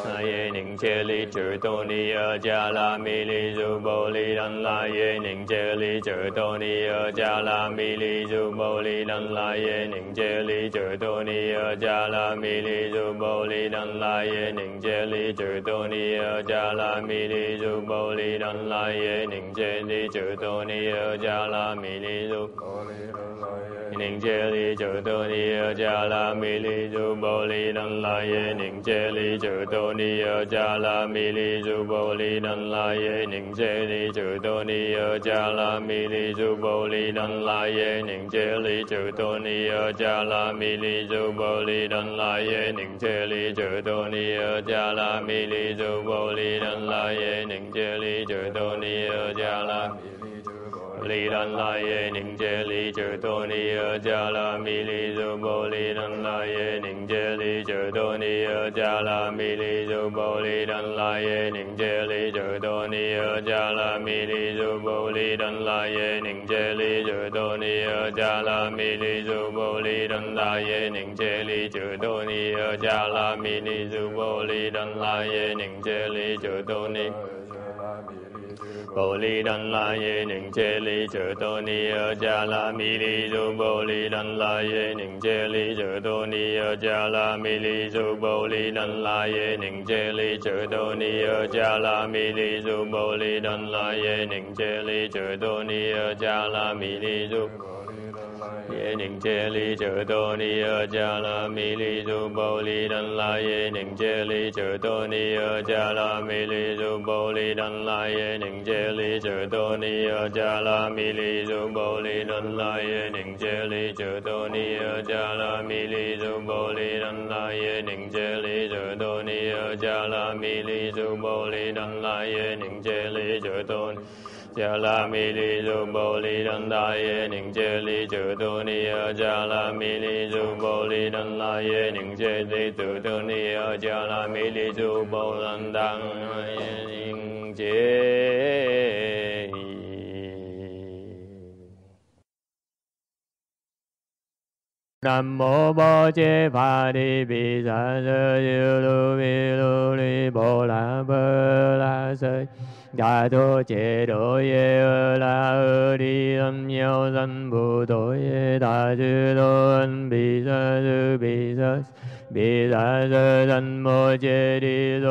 Speaker 3: 那耶宁杰利哲多尼尔迦拉米利珠波利能拉耶宁杰利哲多尼尔迦拉米利珠波利能拉耶宁杰利哲多尼尔迦拉米利珠波利能拉耶宁杰利哲多尼尔迦拉米利珠波利能拉耶宁杰利哲多尼尔迦拉米利珠。宁杰利哲多尼尔迦拉米利珠波利能拉耶宁杰利哲多尼尔迦拉米利珠波利能拉耶宁杰利哲多尼尔迦拉米利珠波利能拉耶宁杰利哲多尼尔迦拉米利珠波利能拉耶宁杰利哲多尼尔迦拉米利珠波利能拉耶宁杰利哲多尼尔迦拉。利兰拉耶宁杰利哲多尼尔迦拉米利珠波利兰拉耶宁杰利哲多尼尔迦拉米利珠波利兰拉耶宁杰利哲多尼尔迦拉米利珠波利兰拉耶宁杰利哲多尼尔迦拉米利珠波利兰拉耶宁杰利哲多尼尔迦拉米利珠波利兰拉耶宁杰利哲多尼。波利登拉耶宁杰利哲多尼尔迦拉米利苏波利登拉耶宁杰利哲多尼尔迦拉米利苏波利登拉耶宁杰利哲多尼尔迦拉米利苏波利登拉耶宁杰利哲多尼尔迦拉米利珠。ye ning che li chữ tô ni ơ cha la mi li du bo li đan la ye ning che li chữ tô ni ơ cha la mi li du bo li đan la ye ning che li chữ tô ni ơ cha la mi li du bo li đan la ye ning che li chữ tô ni ơ cha la mi li du bo li đan la ye ning che li chữ tô ni ơ cha la mi li du bo li đan la ye ning che li chữ tô ni cha la mi li du bồ li đan đa ye ninh che li tu tu ni a cha la mi li du bồ li đan la ye ninh che li tu tu ni a cha la mi li du bo lan đan ninh che Nam mô Bồ Tát Phật Di Bi Sa Sa Diêu Lu Vi Lu Li Bồ La Bơ La Sơ 나도 제로에 라으리엄여 삼부도에 다스로운 비사스 비사스 비사스 산모제리돌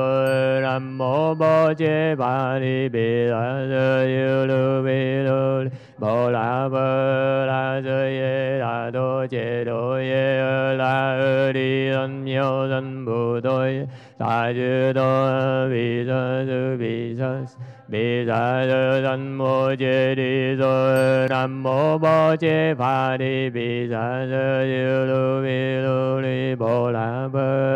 Speaker 3: 안모보제 바리 비사스 유루비돌 보라보라스에 라도 제로에 라으리엄여 삼부도에 다스로운 비사스 비사스 비사르단 모제리도 남모 보제 바리 비사르르 비루리 보라보라서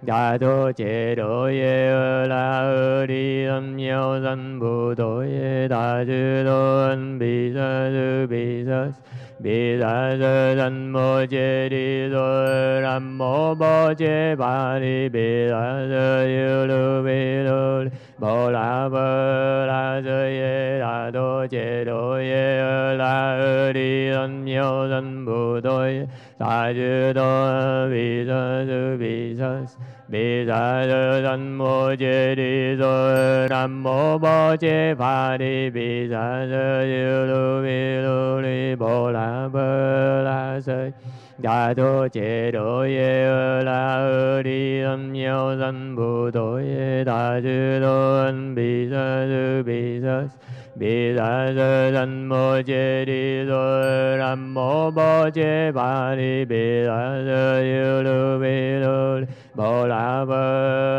Speaker 3: 나도 제로에 을라으리 음여산 부도에 다주도한 비사르 비사스. 比萨。比萨遮三摩揭利娑，南无波揭法利比萨遮尤卢比卢利。波拉波拉遮耶大多揭罗耶尔拉俄利恩妙三不多耶大智多比萨比萨比萨遮三摩揭利娑南无波揭法利比萨遮尤卢比卢利波拉波拉遮。大多揭罗耶尔拉俄利恩妙三不多耶大智多恩比萨苏比萨比萨遮三摩揭利娑南无波揭巴利比萨遮尤卢比卢利波拉波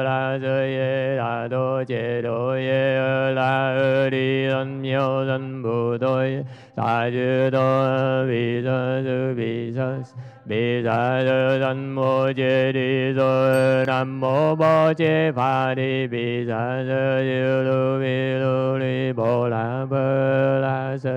Speaker 3: 拉遮耶大多揭罗耶尔拉俄利恩妙三不多耶大智多恩比萨苏 비사는 모제리도 남모 모제 바리 비사는 루미루리 보라보라서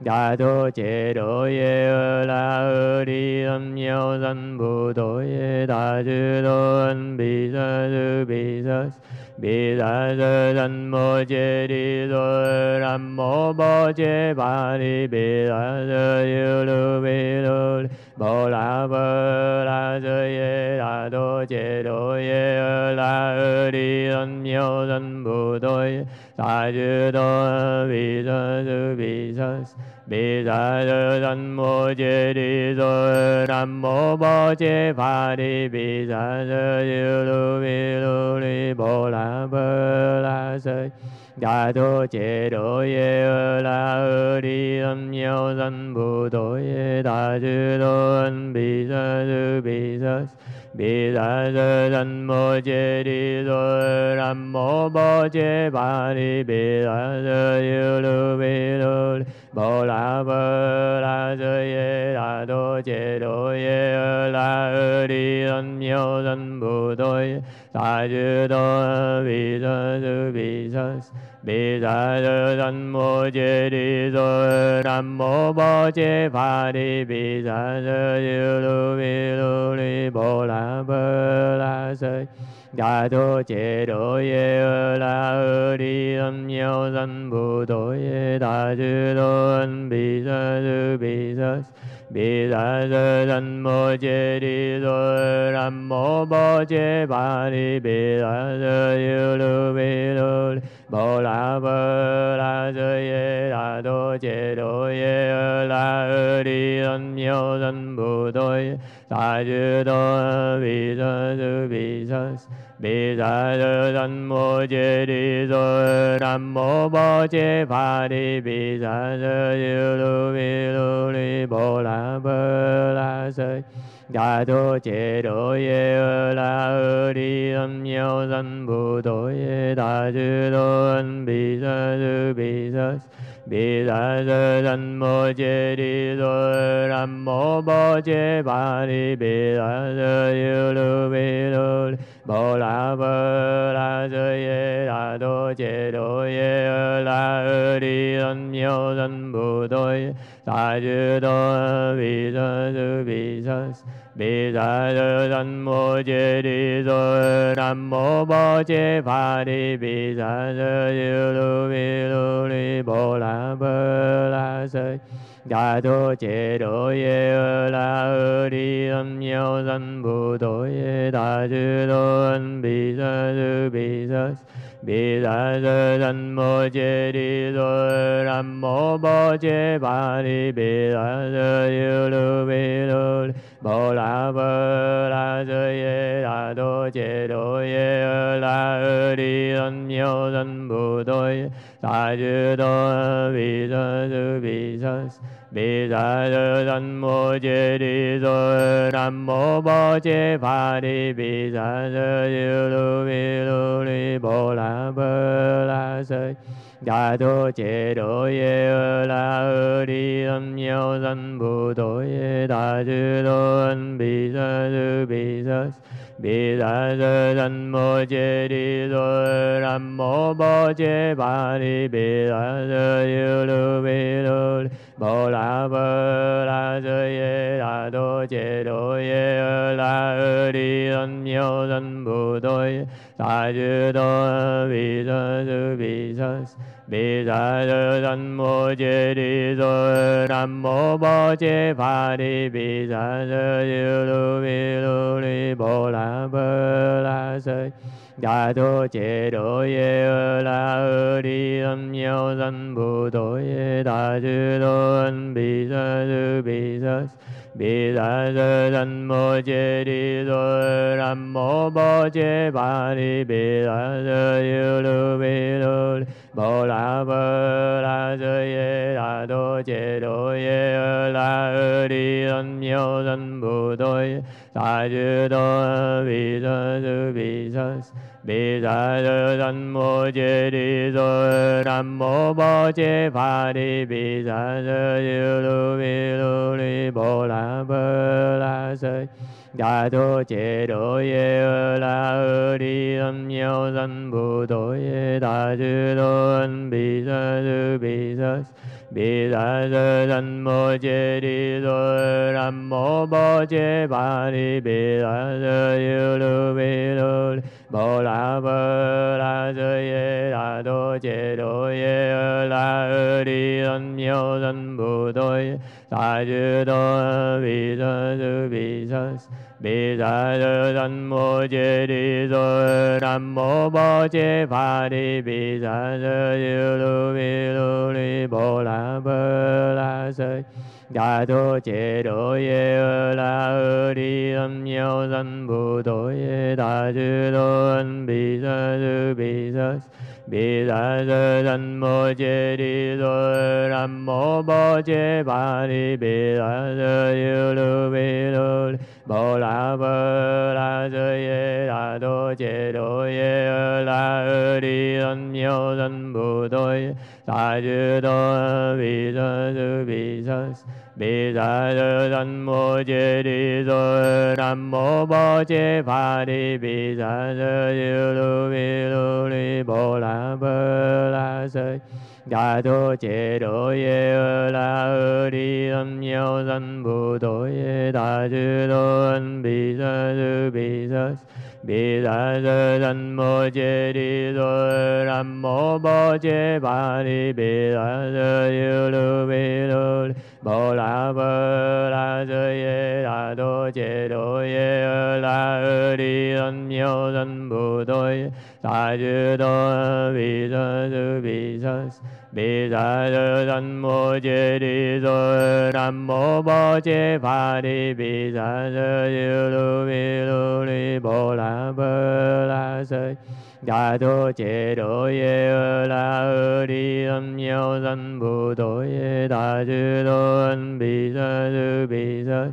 Speaker 3: 나도 제로에 라으리 음여산 부도에 다주도한 비사스 비사스. 萨苏比萨。比萨摩揭利娑，南无波揭巴利比萨遮尤卢比卢利波拉波拉遮耶大多揭罗耶拉俄利恩妙三不多耶大智 Bi sa sư sanh mô chê đi sơ nam mô bồ chê pha đi bi sa sư diêu lu bi lu ni bồ la bơ la sơ đà thô chê đô ye la ơ đi âm nhau sanh bồ tổ ye đà sư đô ân bi sa sư bi sa bi sa sư sanh mô chê đi sơ nam mô bồ chê pha đi bi sa sư diêu lu bi lu bola bola Mơ La Dơ Ye La Ân Bù 尔拉俄利恩妙三不多耶大智多比萨苏比萨。比萨遮三摩揭利娑，南无波揭法利比萨遮尤卢比卢利波拉波拉瑟，大多揭罗耶尔拉俄利恩妙三不多耶大智多恩比萨苏比萨。 比萨遮三摩揭利娑，南无波揭巴利比萨遮尤卢比卢利波拉波拉遮耶大多揭多耶拉俄利恩妙三不多耶大智多比萨苏比萨。bi sa sư sanh mô chê đi sơ nam mô bồ chê pha đi bi sa sư diêu lu bi lu ni bồ la bơ la sơ đà đô chế đô ye la ơ đi âm nhau sanh bồ đô ye đà sư đô ân bi sa sư bi sa 萨。比萨遮三摩揭利娑，南无波揭巴利比萨遮尤卢比卢利波拉波拉遮耶大多揭罗耶尔拉俄利恩妙三不多耶大智多比萨苏比 비산전 모제리전 남모버제 바리 비산전유루미루리 보라보라서 나도 제로에 라으리 음여선 부도에 다주던 비서스 비서스 苏比萨比萨瑟三摩揭谛多南无摩揭巴利毗萨遮耶卢毗卢波拉波拉遮耶大多揭多耶阿拉阿利安妙三菩提大智多恩比萨苏比萨。比萨遮三摩揭谛娑，南无摩揭巴利毗萨遮耶卢毗卢利波拉波拉瑟，大多揭多耶阿拉阿利安妙三菩提大智多恩比萨遮比萨。比萨遮三摩揭谛娑，南无摩揭巴利毗萨遮耶卢毗卢利波拉波拉遮耶大多揭多耶阿拉阿利安妙三菩提大智多比萨遮比 Bi sa sư sanh mô chê đi sơ Nam mô bó chê pha đi Bi sa sư diêu lưu bi lưu ni Bồ la bơ la sơ Đà thô chê đô yê ơ la ơ đi Âm nhau sanh bù tổ yê Đà sư đô ân bi sa sư bi sa sư 萨遮三摩揭谛娑，南无摩揭巴利毗萨遮耶卢毗卢利波拉波拉遮耶大多揭多耶阿拉阿利安妙三菩提大智多比萨遮比萨。Bi sa sư sanh mô chê đi sơ Nam mô bó chê pha đi Bi sa sư diêu lưu vi lưu ni Bồ la bơ la sơ Đà thô chê đô yê la ư đi Âm nhau sanh bù tội yê Đà sư đô ân bi sa sư bi sa sư 萨遮三摩揭谛娑，南无摩揭巴利毗萨遮耶卢毗卢利波拉波拉遮耶大多揭多耶阿拉阿利安妙三菩提大智多恩比萨遮比萨。bi sa lư thân mô chê đi rồi nam mô bồ chê pha đi bi sa lư diêu lu bi lu ni bồ la bơ la sơi Đà chế độ ye la ơ âm nhau dân bồ tổ ye đà chư đô ân bì sơ sư bì sơ bì sơ sư dân mô chế đi đô ram mô bồ chế bà đi bì sơ sư yêu lưu bì lưu bồ la bơ la sơ ye đà thô chế độ ye la ơ âm nhau dân bồ tổ ye đà chư đô bì sơ sư bì sơ 比萨。比萨遮三摩揭谛娑，南无摩揭巴利毗萨遮耶卢毗卢利波拉波拉瑟。大多揭多耶阿拉阿利安妙三菩提大智多恩比萨遮比萨。比萨遮三摩揭谛娑，南无摩揭巴利毗萨遮耶卢毗卢利波拉波拉遮耶大多揭多耶阿拉阿利安妙三菩提大智多恩比萨遮比萨。 미자르전모제리조남모버제바리 미자르유루미루리보라보라세 야도제로예라으리엄여선부도예다주도언비서스비서스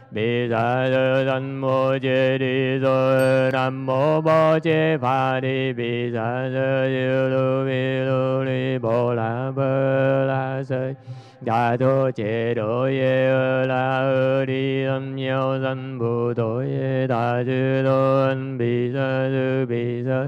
Speaker 3: 比萨。sas bi sa sa san mo che di so nam mô bồ che pha di bi sa sa yu lu bi lu li bo la bơ la sa Đà đô chế đô yê ơ la ơ đi âm nhau dân bù đô yê đà chư đô ân bì sa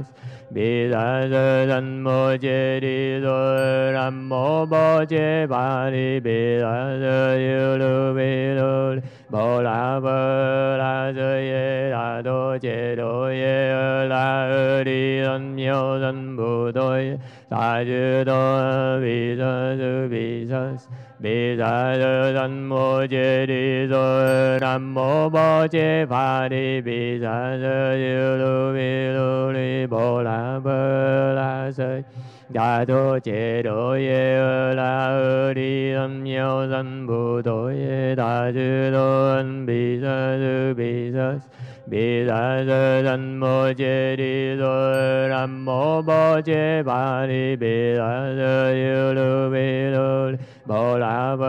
Speaker 3: 比萨斯人摩揭帝，罗诃人摩婆揭跋帝，比萨斯优楼频呼罗，波阿波罗萨耶阿多揭多耶，阿耨多罗藐三菩提。萨俱多，比萨斯，比萨斯。 비사전 모제리도 남모보제 바리 비사저유루미루리 보라보라서 나도 제로예 라으리 음여선 부도에 다주던 비서스 비서스 比达者人摩揭帝，若兰摩婆揭婆利，比达者由卢比卢，摩拉婆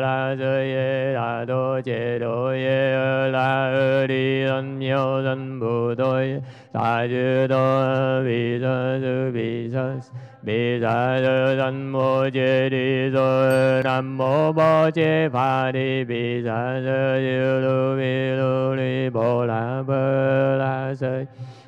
Speaker 3: 拉者耶，拉多揭多耶，拉尔者人摩人摩多耶，萨俱多比达者比达。 비사는 모제리도 남모 모제 바리 비사는 루미루리 보라보라서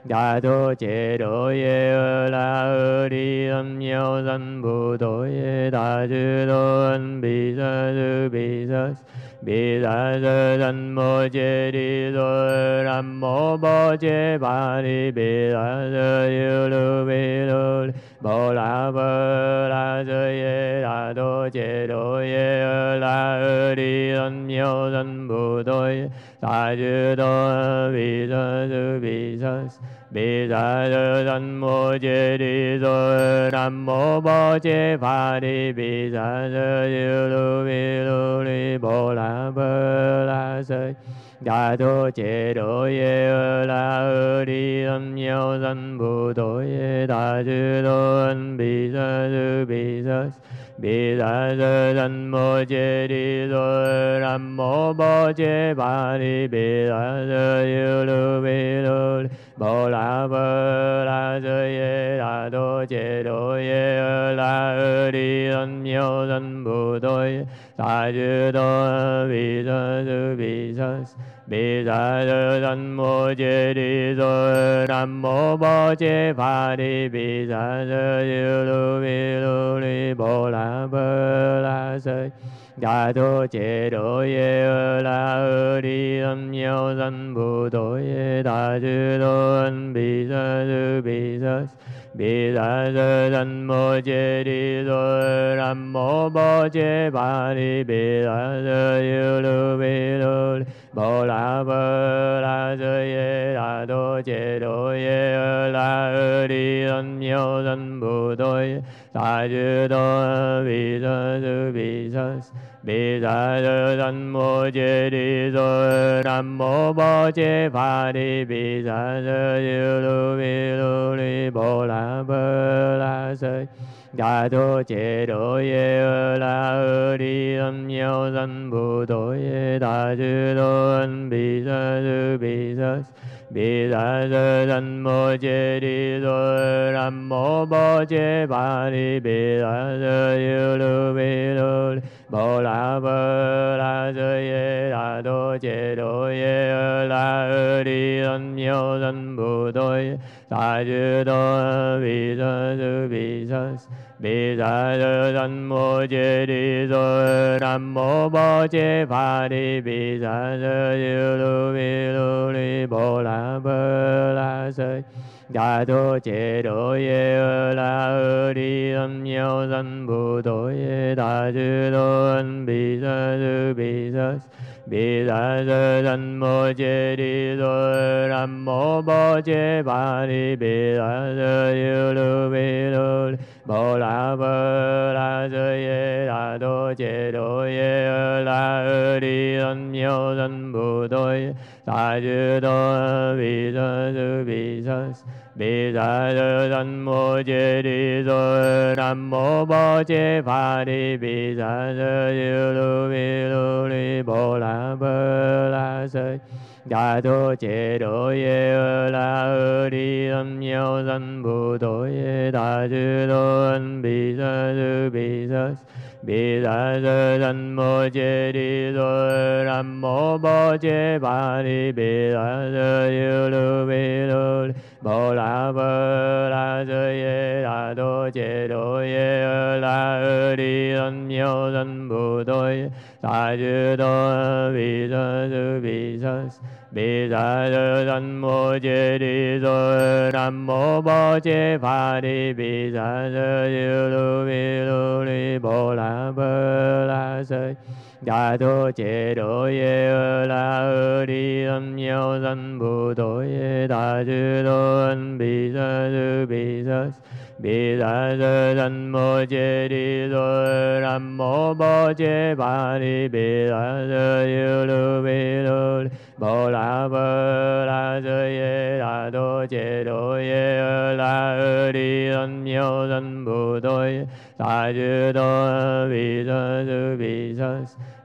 Speaker 3: 나도 제로에 어라으리 음여선 부도에 다주도은 비서스 비서스. Đô ân bì sa sư bì sa bì sa sơ san mô chê đi đô nam mô bồ chê bà đi bì sa sơ yêu lu bì lu li bồ la bơ la sơ yê đà đô chế đô yê ơ la ơ đi âm nhau dân bù đô đà chư đô ân bi sa sư bi sa 毗沙遮人摩揭谛哆，人无波揭巴利毗沙遮耶罗毗罗利，摩拉婆拉遮耶拉哆揭哆耶拉尔利三藐三菩提，大智哆毗沙遮毗沙。Bi sa sư san mô chê đi so nam mô bồ chê pha đi bi sa sư yêu lu bi lu li bồ la bơ la sơ đà đô chế đô yê ơ la ơ đi âm nhau dân bù đô yê đà chư đô ân bì sa sư bì sa bi sa sư san mô chê đi so nam mô bồ chê pha đi bi sa sư yêu lu bi lu li bồ la bơ la sơ yê đà đô chế đô yê ơ la ơ đi ân nhau dân bù đô yê đà chư đô vi sơ sư bi bị sa sơ sanh mô chê đi sơ nam mô bồ chê pha đi bị sa sơ diêu lưu bi lưu ni bồ la bơ la sơ đà thô chế độ ye la ơ đi âm nhau sanh bồ tổ ye đà chư đô ân bị sa sư bị sa bị sa sơ sanh mô chê đi sơ nam mô bồ chê pha đi bị sa sơ diêu lưu bi lưu 摩那摩那遮耶那多杰多耶那阿利人妙人不多耶那遮多比遮多比遮比遮遮人摩揭利遮那摩摩揭帕利比遮遮耶卢比卢利摩那摩那遮。 나도 제로에 나으리 삼여삼부도의 다주도한 비사스 비사스 비사스 산모제리돌 안모보제 바리 비사스 유루비돌 보라보라스예 라도제로예 나으리 삼여삼부도의 다주도한 비사스 비사스 비자르단 모제리도 남모버제 바리 비자르루미루리 보라보라서 야도 제로예 라으리엄여산 부도에 다주도한 비자르 비자스 비단전 모제리돌 안모보제 바리 비단전 유루비돌 보라보라저예 라도제로예 라으리전 묘전 부도예 사주도 비선수 비선수 Bi sa sư sanh mô chê đi sơ nam mô bồ chê pha đi bi sa sư diêu lu bi lu ni bồ la bơ la sơ đà thô chê đô ye la ơ đi âm nhau sanh bồ tổ ye đà sư đô ân bi sa sư bi sa 比萨遮比萨。比萨遮三摩揭谛娑，南无波揭法利比萨遮尤卢比卢利。波拉波拉遮耶大多揭罗耶阿拉阿利安妙三菩多耶大智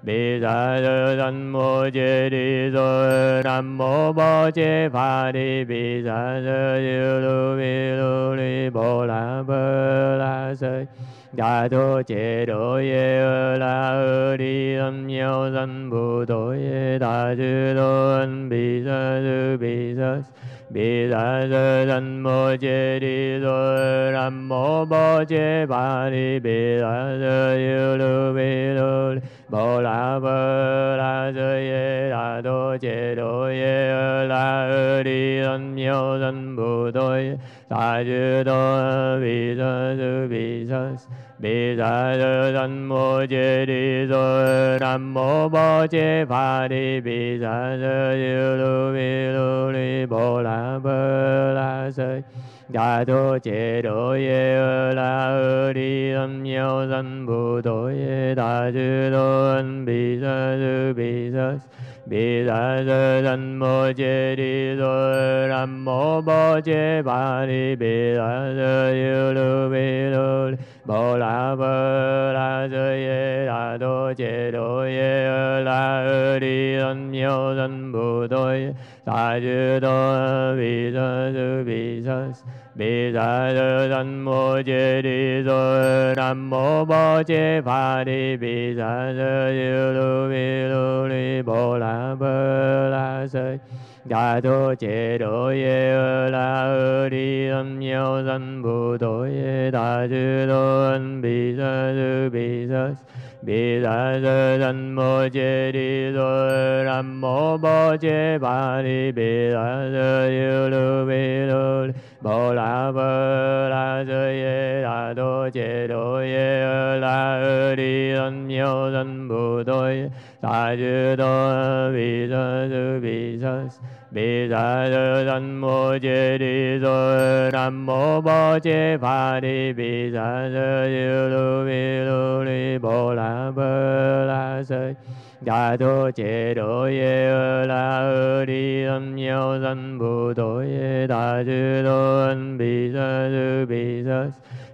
Speaker 3: bi sa sơ san mô chê đi sơ nam mô bồ chê pha đi bi sa sơ diêu lu bi lu ni bồ la bơ la sơ đà thô chê đô ye la ơ đi âm nhau san bồ tổ ye đà sư đô an bi sa sư bi sa 多恩比萨苏比萨比萨遮三摩揭谛娑南无波揭巴利比萨遮尤卢比卢利波拉波拉遮耶大多揭罗耶拉阿利安妙三菩多 비사는 모제리도 남모 모제 바리 비사는 유루미루리 보라보라서 나도 제로에 어라으리 음여산 부도에 다주도한 비사스 비사스 大智多恩比萨苏比萨。摩揭谛娑，南无波揭巴利比萨遮尤卢比卢利波拉波拉遮耶大多揭罗耶阿拉阿利安妙三菩多 Bi sa sư sanh mô chê đi sơ nam mô bó chê pha đi bi sa sư diêu lu bi lu ni bồ la bơ la sơ đà thô chê đô ye la ơ đi âm nhau sanh bồ tổ ye đà sư đô ân bi sa sư bi sa sư 大智多恩比萨苏比萨。比萨遮三摩揭谛娑，南无波揭巴利比萨遮尤卢比卢利波拉波拉遮耶大多揭罗耶阿拉阿利安妙三菩 Bi sa sư sanh mô chê đi sơ nam mô bồ chê pha đi bi sa sư diêu lu bi lu ni bồ la bơ la sơ đà thô chê đô ye la ơ đi âm nhau sanh bồ tổ ye đà sư đô ân bi sa sư bi sa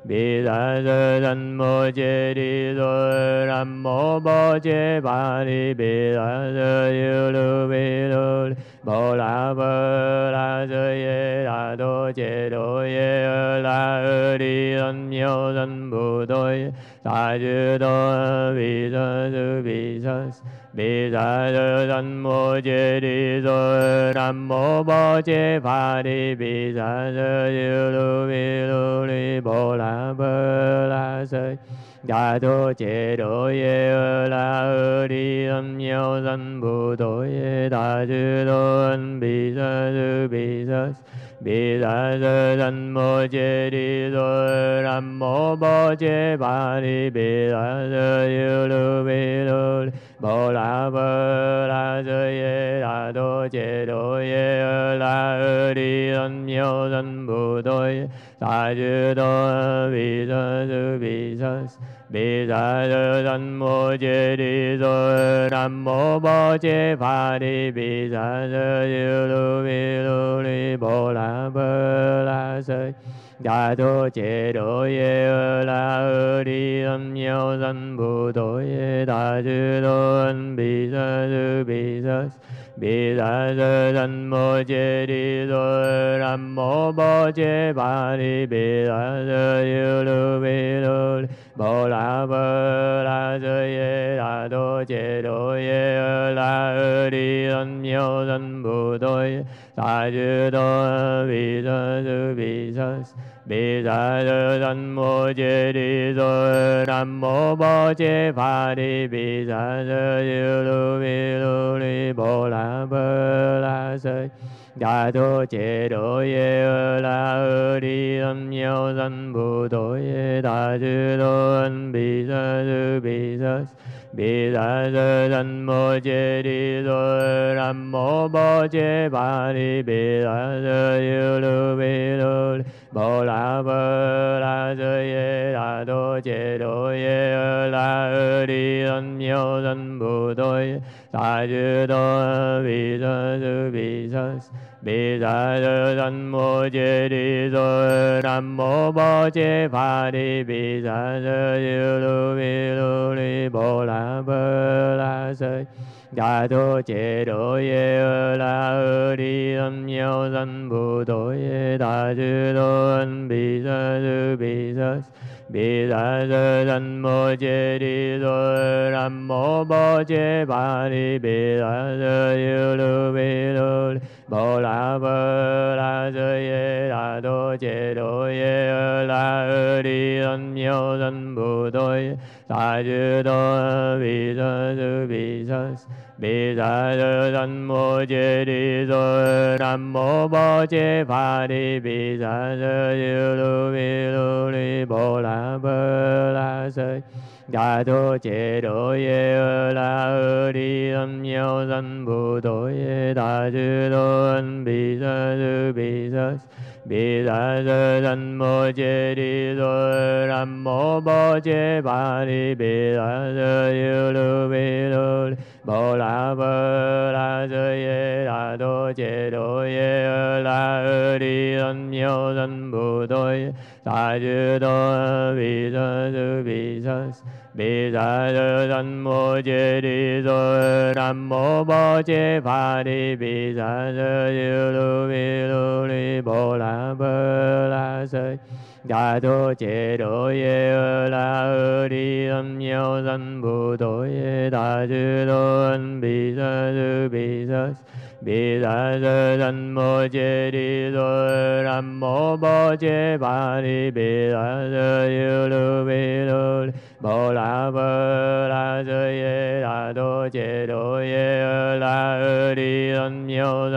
Speaker 3: bi sa sư sanh mô chê đi sơ nam mô bồ chê pha đi bi sa sư diêu lu bi lu ni Bồ La Mơ La Sơ Ye La Đô Chê Đô Ye La Ơ Đi Ân Nhiêu Dân Bồ Tôi Sa Chư Đô Vì Sơ Sư Vì Sơ Vì Sa Sơ Dân Mô Chê Đi Sơ Nam Mô Bồ Chê Pha Đi Vì Sa Sơ Chư Lu Vì Lu Ni Bồ La Mơ La Sơ Ye 나도 제로에 라으리 음요 삼부도에 다주도언 비서스 비서스 菩多耶大智多恩比萨苏比萨。比萨遮三摩揭谛娑，南无波揭巴利比萨遮尤卢比卢利波拉波拉遮耶大多揭罗耶阿拉阿利安妙三菩多耶大智多比萨苏比萨。比萨遮三摩揭谛娑，南无波揭法利比萨遮尤卢比卢利波拉波拉瑟。大多杰罗耶尔拉俄利恩妙三不多耶大智多恩比萨苏比萨比萨瑟三摩揭利多南摩波揭巴利比萨瑟尤卢比卢波拉波拉瑟耶大多杰罗耶尔拉俄利恩妙三不多耶大智多比萨苏比 비사는 모제리도 남모 모제 바리 비사는 유루미루리 보라보라서 나도 제로에 을라으리 음여산 부도에 다주던 비서스 비서스 比萨比萨摩揭利多南摩波揭巴利比萨瑟尤卢比卢利波拉波拉瑟耶大多揭罗耶拉俄利恩妙三不多耶大智多恩 Bi sa sư sanh mô chê đi sơ nam mô bó chê pha đi bi sa sư diêu lu bi lu ni bồ la bơ la sơ đà thô chê đô ye la ơ đi âm nhau sanh bù tổ ye đà sư đô ân bi sa sư bi sa sư 比萨苏比萨比萨瑟三摩揭利多南摩波揭巴利比萨瑟尤卢比卢利波拉波拉瑟耶大多揭罗耶尔拉俄利恩妙三不多耶大智 미사르단모제리도 남모보제 바리 미사르유루미루리 보라보라서 나도 제로예 라으리 음여선 부도에 다주던 비서스 비서스 智多恩比萨苏比萨比萨瑟三摩揭利多南摩波揭巴利比萨瑟尤卢比卢利波拉波拉瑟耶大多揭罗耶尔拉俄利恩妙三不多 비사전 모제리도 남모보제 바리 비사전유루미루리 보라보라서 나도 제로에 을라으리 음여선 부도에 다주도은 비서수 비서수 耶大智多恩比萨苏比萨摩揭利多南摩波揭巴利比萨瑟尤卢比卢利波拉波拉瑟耶大多揭罗耶拉尔拉俄利恩妙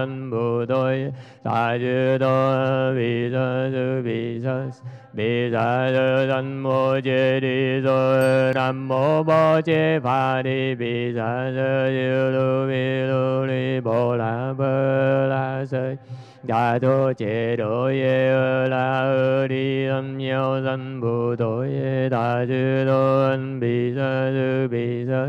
Speaker 3: Bi sa sư sanh mô chê đi sơ nam mô bó chê pha đi bi sa sư diêu lu vi lu ni bồ la bơ la sơ đà đô chê đô ye la ơ đi âm nhau sanh bồ đô ye đà sư đô ân bi sa sư bi sa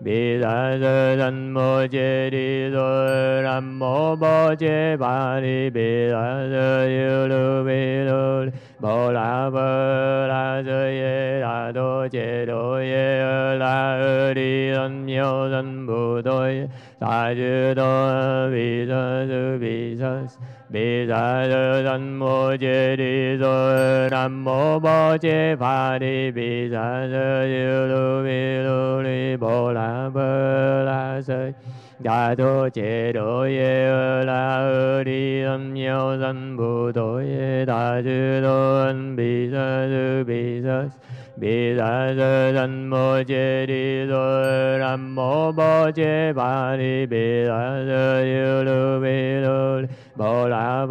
Speaker 3: bi sa sư sanh mô chê đi sơ nam mô bó chê pha đi bi sa sư diêu lu vi lu ni 摩波揭巴利比萨瑟尤卢比卢利波拉波拉瑟耶大多揭罗耶尔拉俄利恩妙三不多耶大智多恩比萨苏比萨比萨瑟三摩揭利多南摩波揭巴利比萨瑟尤卢比卢利波拉波拉瑟 나도 제로에 라으리엄여 삼부도에 다즈도언 비사스 비사스. 비단서 산모제리도 람모보제 바리 비단서 유루비룰 보라보라저예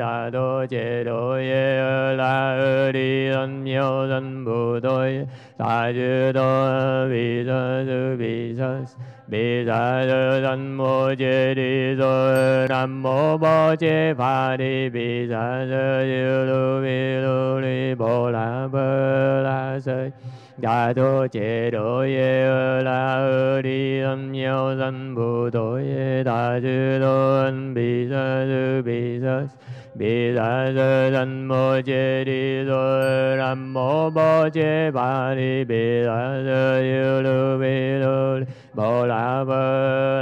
Speaker 3: 라도제로예 라으리선묘선부도예 사주도 비선수 비선수 Bi sa sư thân mô chê đi sơ Nam mô bó chê pha đi Bi sa sư diêu lưu bi lưu ni Bồ la bơ la sơ Đà thô chê đô yê ơ la ơ đi Âm nhau sanh bù tổ yê Đà sư đô ân bi sa sư bi sa Bi sa sư thân mô chê đi sơ Nam mô bó chê pha đi Bi sa sư diêu lưu bi lưu ni 摩拉波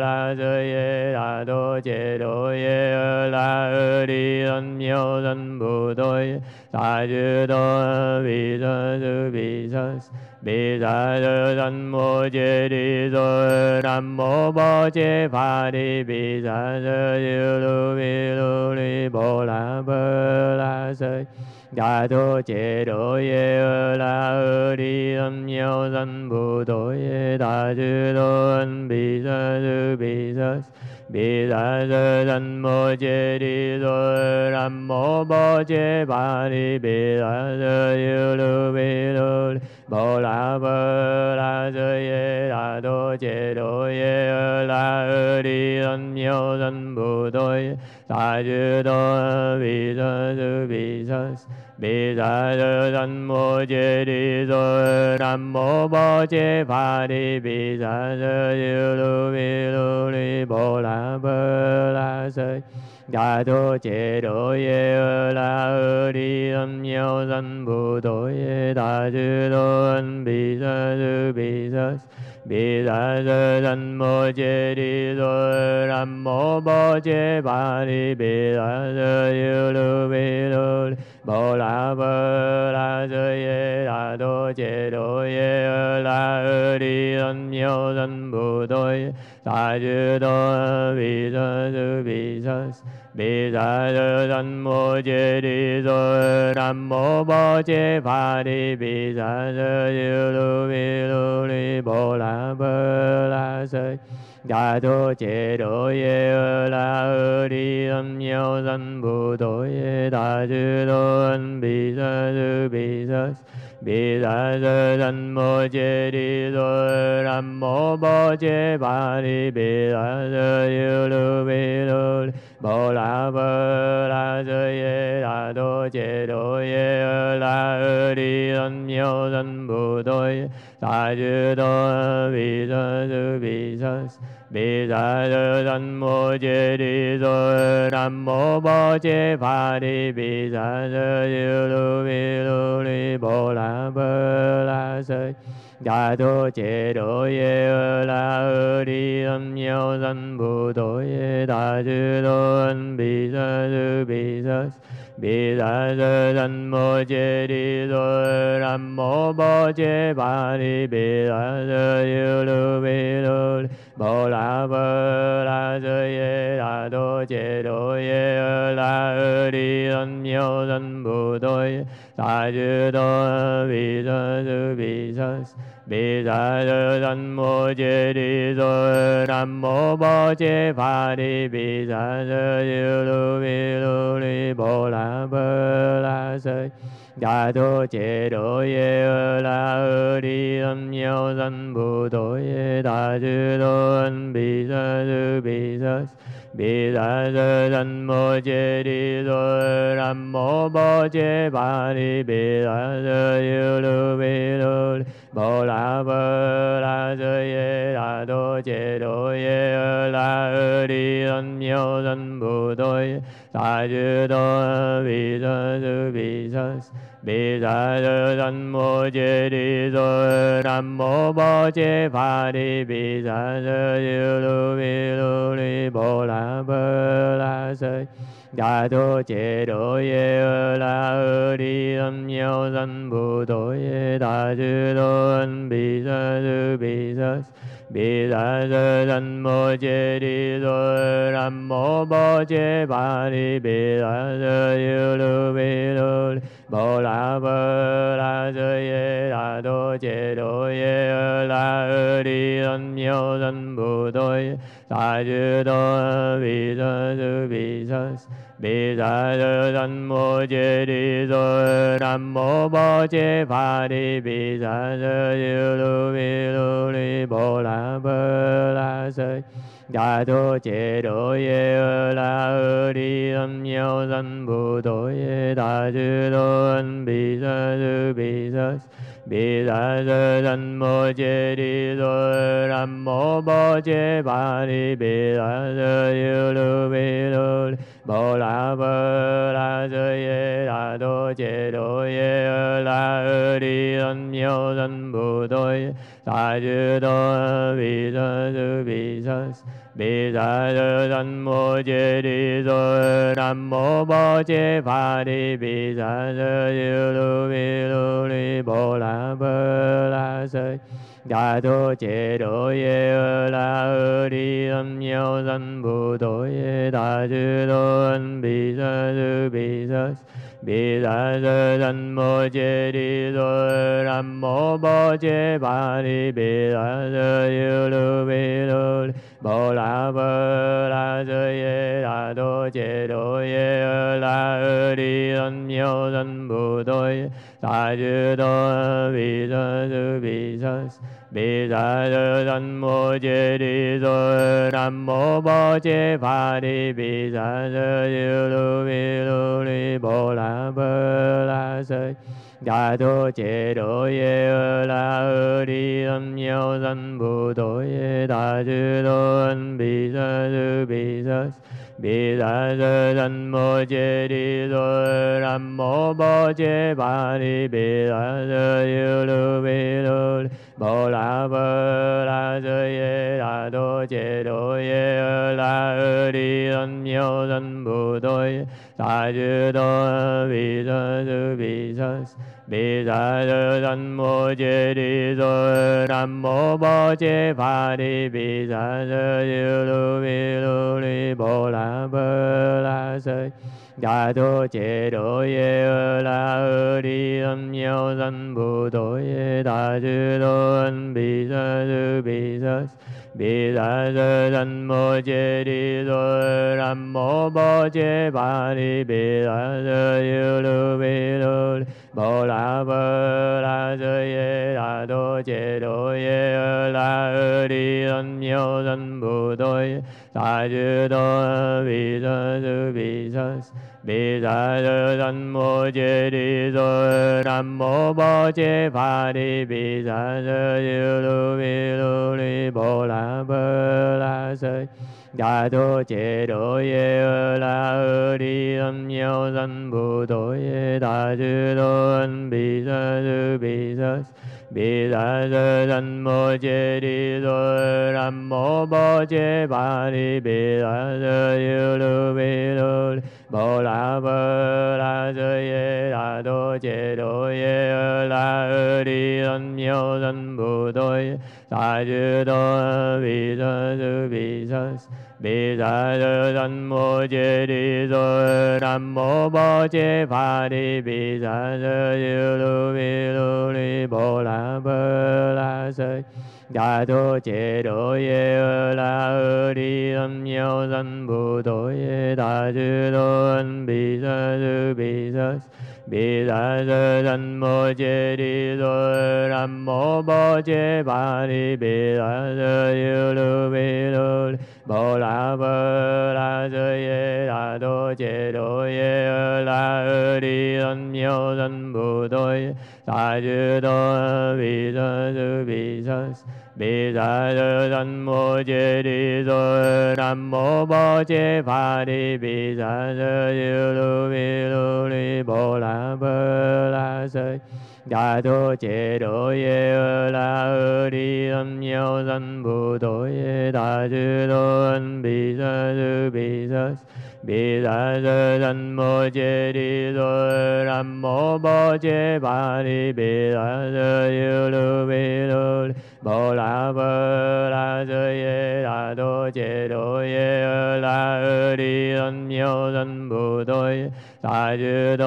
Speaker 3: 拉舍耶拉多揭多耶阿拉阿利安妙三菩提萨觉多比萨舍比萨比萨舍三摩揭谛娑南无波揭巴利比萨舍尤卢比卢利摩拉波拉舍 나도 제로에 라으리 음여 삼부도에 다스로운 비서스 비서스 萨舍比萨比萨舍三摩揭谛娑南无波揭巴利比萨舍尤卢比卢摩拉波拉舍耶大多揭多耶阿拉阿利安妙三菩提大觉多比萨 비사르산 모제리도 남모모제 바리 비사르유루미루리 보라보라서 나도 제로예 라으리 음여산 부도에 다주도한 비사르 비사스 萨比萨舍三摩揭谛娑南无波揭巴利比萨舍尤卢比卢摩拉波拉舍耶大多揭多耶拉阿利安妙三菩提大觉多比萨舍比 Bi sa sư sanh mô chê đi sơ nam mô bó chê pha đi bi sa sư diêu lưu bi lưu ni bồ la bơ la sơ đà thô chê đô ye la ơ đi âm nhau sanh bù tội ye đà sư đô ân bi sa sư bi sa 比萨舍三摩揭谛娑南无波揭巴利比萨舍尤卢比卢摩拉波拉舍耶大多揭多耶阿拉阿利安妙三菩提大觉多比萨舍比萨 Bi sa du san mô chê đi so nam mô bồ chê pha đi bi sa du diêu lu bi lu ni bồ la bơ la sơ đà đô chê đô ye la ơ đi âm nhau san bồ đô ye đà chư đô an bi sa du bi sa bi sa du san mô chê đi so nam mô bồ chê pha đi bi sa du diêu lu bi lu ni Bồ La Mơ La Dơ Ye La Đô Chê Đô Ye La Ơ Đi Ân Miêu Dân Bồ Đôi Sa Chư Đô Vì Sơ Sư Vì Sơ Vì Sa Chư Dân Mô Chê Đi Dô Nam Mô Bồ Chê Pha Đi Vì Sa Chư Lưu Vì Lưu Lý Bồ La Mơ La Sơ Ye 나도 제로에 어라을이 음여선 부도에 다스로운 비사스 비사스 비사스란 모제리돌란 모보제 바리 비사스 유루비돌 보라보라스에 나도 제로에 어라을이 음여선 부도에 다스로 Bi sa sư sanh mô chê đi sơ nam mô bó chê pha đi bi sa sư diêu lưu vi lưu ni bồ la bơ la sơ đà thô chê đô ye la ơ đi âm nhau sanh bồ tổ ye đà sư đô ân bi sa sư bi sa sư 比萨舍三摩揭谛娑南无波揭巴利比萨舍尤卢比卢摩拉波拉舍耶大多揭多耶阿拉阿利安妙三菩提大觉多比萨舍比萨比 비사는 모제리도 남모 모제 바리 비사는 루미루리 보라보라서 나도 제로에 라으리 음여선 부도에 다주던 비서스 비서스 比萨舍三摩揭谛娑南无波揭巴利比萨舍尤卢比卢利波拉波拉舍耶达多揭多耶阿拉阿利安妙三不多耶大觉多比萨舍 Bi sa sư sanh mô chê đi sơ nam mô bồ chê pha đi bi sa sư diêu lu bi lu ni bồ la bơ la sơ đà thô chê đô ye la ơ đi âm nhau sanh bồ tổ ye đà sư đô ân bi sa sư bi sa 苏比萨比萨舍三摩揭谛娑南无波揭巴利比萨舍尤卢比卢利波拉波拉舍耶大多揭多耶阿拉阿利安妙三不多耶大智多比萨苏比萨比萨舍三摩揭谛娑南无波揭巴利比萨舍尤卢比卢利波拉波拉舍大多揭多耶阿拉阿利安妙三不多耶大智多恩比萨苏比萨比萨舍三摩揭谛娑南无波揭巴利比萨舍尤卢比卢利波拉波拉舍耶大多揭多耶阿拉阿利安妙三不多耶大智多比萨苏比 비사르단 모제리도 남모보제 바리 비사르지루 미루리 보라불라서 나도 제로에 을라으리 음여산 부도에 다주도한 비사르 비사스. 比萨舍三摩揭谛娑南无波揭巴利比萨舍尤卢比卢利波拉波拉舍耶大多揭多耶拉阿利安妙三不多耶大智多比萨苏比萨 비사전 모제리전 남모버제 바리 비사저유루미루리 보라보라서 나도 제로예 라으리 음여선 부도에 다주던 비서스 비서스 비단서전 모제리돌람 모보제 바리 비단서유루비돌 보라보라저예라도 제로예라으리던 묘전 부도에 사주도 비선수 비선수 미자저전모제리조란모버제 바리 미자저유루미루리 보라보라서 야도제로예 을라으리음여선부도예 다주도은 비서스 비서스 比萨比萨舍三摩揭谛娑南无波揭巴利比萨舍尤卢比卢利波拉波拉舍耶大多揭多耶拉阿利安妙三不多耶大智多比萨 비사전 모제리도 남모 모제 바리 비사전유루미루리 보라보라서 나도 제로예 을라으리 음여선 부도에 다주도은 비서스 비서스. 苏比萨比萨舍三摩揭谛娑南无波揭巴利比萨舍尤卢比卢利波拉波拉舍耶大多揭多耶阿拉阿利安妙三不多耶大智多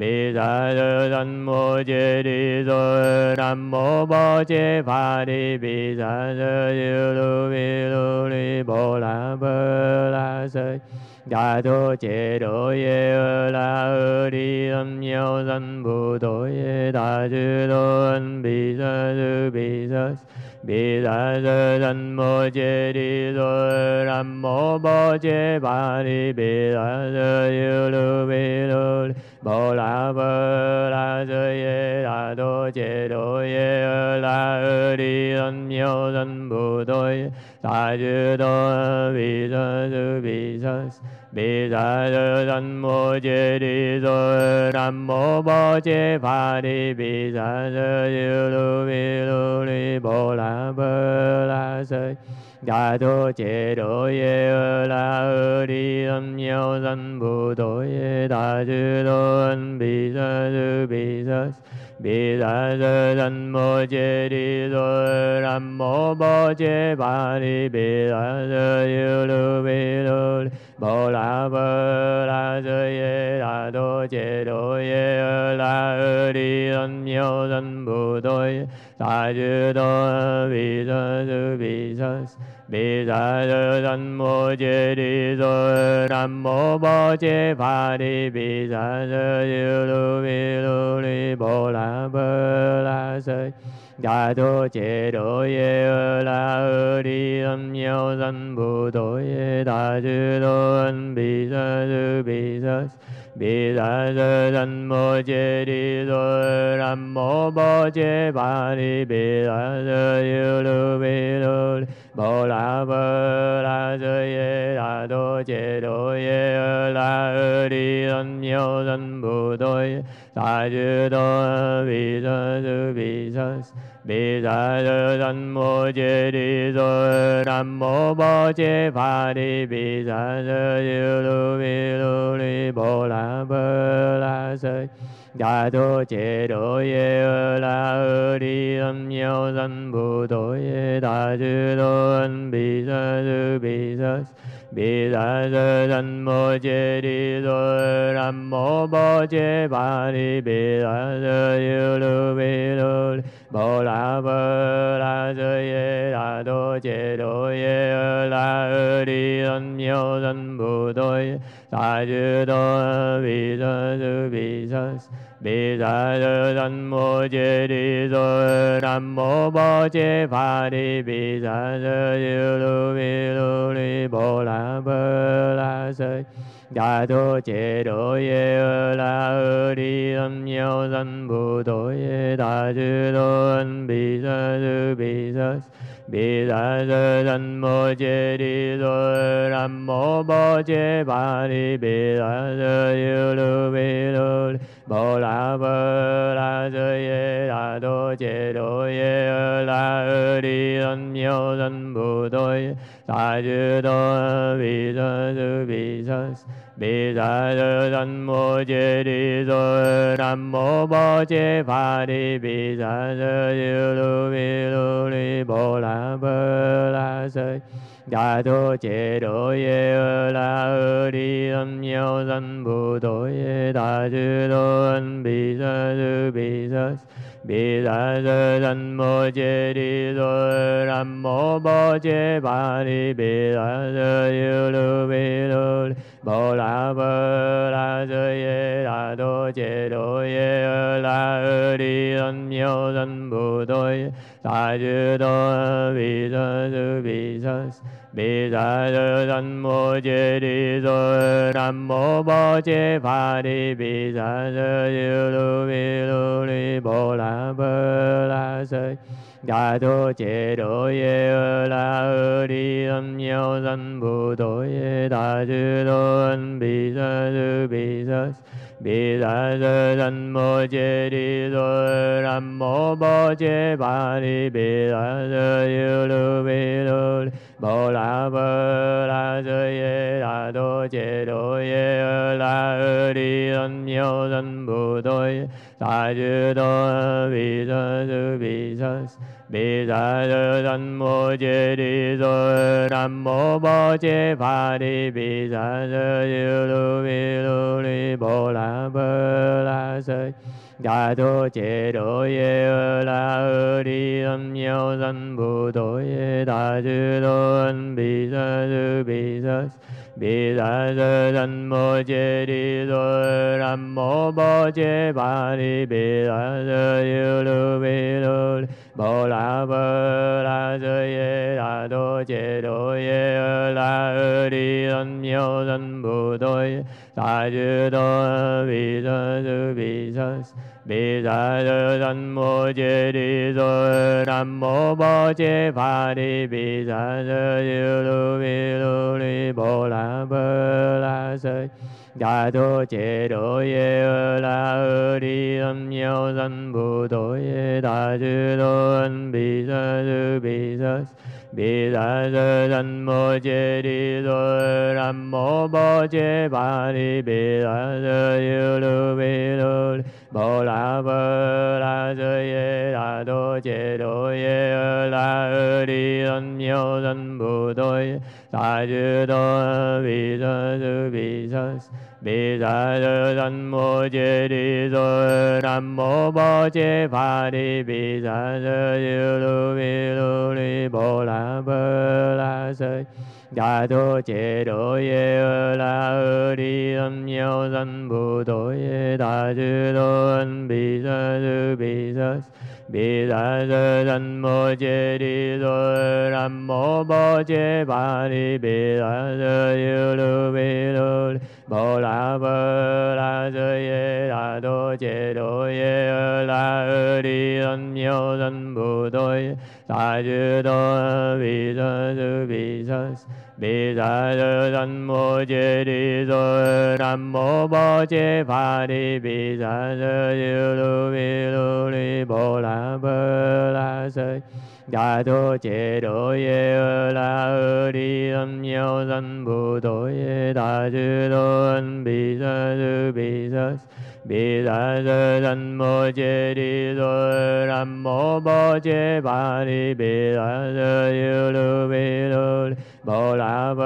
Speaker 3: 비자저전모제리저남모버제바리 비자저유루위루리보라보라서 야도제로예라으리엄여선부도예다주도언비서스비서스 比萨苏比萨比萨瑟三摩揭利多南摩波揭巴利比萨瑟尤卢比卢摩拉波拉瑟耶大多杰罗耶尔拉俄利恩妙三不多耶大智多 비사르단 모제리도 남모 모제 바리 비사르로 미로리 보라보라서 나도 제로에 어라으리 음여산 부도에 다주던 비사르 비사스. 多恩比萨苏比萨摩揭利多南摩波揭巴利比萨瑟尤卢比卢摩拉波拉瑟耶大多杰罗耶尔拉俄利恩妙三不多耶 Đi xa dư sanh mô chê đi sơ nam mô bó chê pha đi Bị xa dư dư lưu vi lưu ni bồ la bơ la sơ Đà thô chê đô yê ơ la ơ đi âm nhau sanh bù tổ yê đà chư đô ân bị sơ dư bị sơ 비단서는 모제리돌람 모보제 바리 비단서유루비돌 몰라버라저예라도 제로예라으리던 묘던 부도에 사주도 비선수 비선수 미자르전모제리조란모버제바리 미자르유루미루리보라보라서 야도제로예라으리음여선부도예다주도언비서스비서스 비단전 모제리도 람모보제 바리 비단저유루비룰 보라보라저예라도 제로예라으리런 묘전 부도예 사주도 비서수 비서수 미사르단 모제리도 남모보제 바리 미사르유루미루리 보라보라서 나도 제로예 라으리 음여산 부도에 다주도한 비사르 비사스 不多耶大智多恩比萨苏比萨比萨瑟三摩揭利多南摩波揭巴利比萨瑟尤卢比卢摩拉波拉瑟耶大多杰罗耶尔拉俄利恩妙 미자저전모제리저남모버제바리 미자저유루미루리보라보라서 야도제로예라으리엄여선부도예다주도언비서주비서 妙三不多耶大智多恩比萨苏比萨比萨瑟三摩揭利多南摩波揭巴利比萨瑟尤卢比卢摩拉波拉瑟耶大多杰罗耶尔拉俄利 미사르산모제리도 남모보제 바리 미사르유루미루리 보라보라서 나도 제로에 라으리 음여산 부도에 다주던 비서스 비서스 利恩妙三不多耶大智多恩比萨苏比萨比萨瑟三摩揭利多南摩波揭巴利比萨瑟尤卢比卢摩拉波拉瑟耶大多杰罗耶拉俄利恩妙三不多耶大智多恩比萨苏比萨。比萨瑟三摩揭利 na bơ la sơi đà thô chế độ ye la ơ đi âm nhau dân bồ tổ ye đà chư đô ân bì sơ sư bì sơ 俄利恩妙三不多耶大智多恩比萨苏比萨。比萨舍三摩揭谛娑南无摩揭巴利比萨舍尤卢比卢摩拉波拉舍耶拉多揭多耶阿拉阿利安妙三菩提大觉多比萨舍比萨 Bi sa sa san mô chê đi so nam mô bồ chê pha đi bi sa sa diêu lu bi lu ni bồ la bơ la sơ đà đô chê đô ye la ơ đi âm nhau san bồ đô ye đà chư đô an bi sa sư bi sa 比萨苏比萨比萨舍三摩揭谛娑南无摩揭巴利比萨舍尤卢比卢摩拉波拉舍耶大多揭多耶阿拉阿利安妙三菩提大智多比 비사전 모제리도 남모 모제 바리 비사전으로 미루리 보라보라서 나도 제로에 을라으리 음여선 부도에 다주도은 비서스 비서스 比萨比萨舍三摩揭谛娑南无摩揭巴利比萨舍尤卢比卢摩拉波拉舍耶大多揭多耶阿拉阿利安妙三菩提大智多比萨苏 Bi sa sư sanh mô chê đi sơ nam mô bó chê pha đi bi sa sư diêu lu vi lu ni bồ la bơ la sơ đà thô chê đô ye la ơ đi âm nhau sanh bù tổ ye đà sư đô ân bi sa sư bi sa bi sa sư sanh mô chê đi sơ nam mô bó chê pha đi bi sa sư diêu lu vi lu ni 摩拉波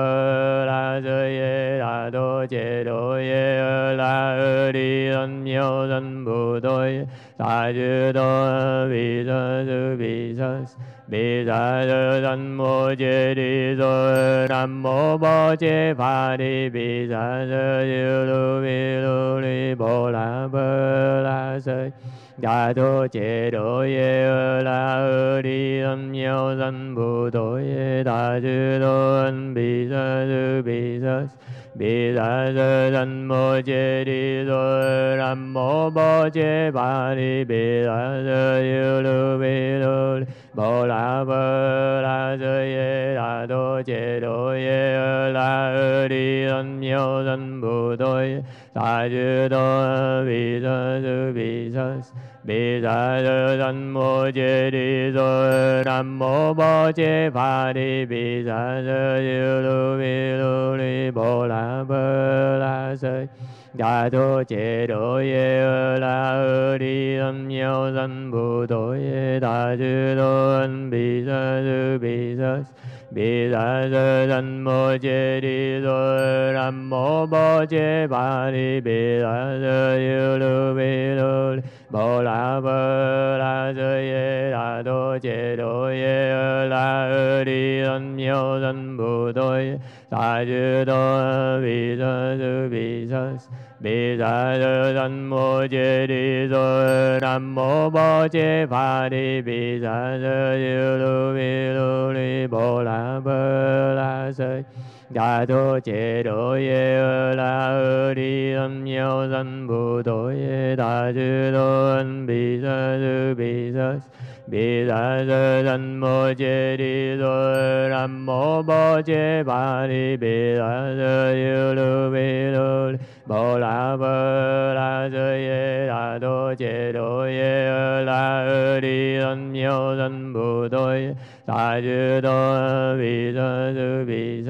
Speaker 3: 拉舍耶大多揭多耶阿拉阿利安妙三菩提大智多比萨苏比萨比萨舍三摩揭谛娑南无摩揭巴利比萨舍尤卢比卢利波拉波拉舍 나도 제로에 라으리엄여 삼부도에 다즈도언 비서스 비서스 比萨比萨舍三摩揭谛娑南无摩揭巴利比萨舍尤卢比卢摩拉波拉舍耶大多揭多耶拉阿利安妙三菩提大智多比萨苏比 비사전 모제리도 남모 보제 바리 비사저유루미루리 보라보라서 나도 제로예 라으리 음여선 부도에 다주도원 비서주 비서스 比萨舍三摩揭谛娑南无摩揭巴利比萨舍尤卢比卢摩拉波拉舍耶大多揭多耶阿拉阿利安妙三菩提大智多比萨苏比萨比萨舍三摩揭谛娑南无摩揭巴利比萨舍尤卢比卢利波拉波拉舍大多揭多耶阿拉阿利安妙三菩提大智多比萨苏比萨比萨舍三摩揭谛娑南无摩揭巴利比萨舍尤卢比卢摩拉波拉舍耶大多揭多耶拉阿利安妙三菩提大智多比萨苏比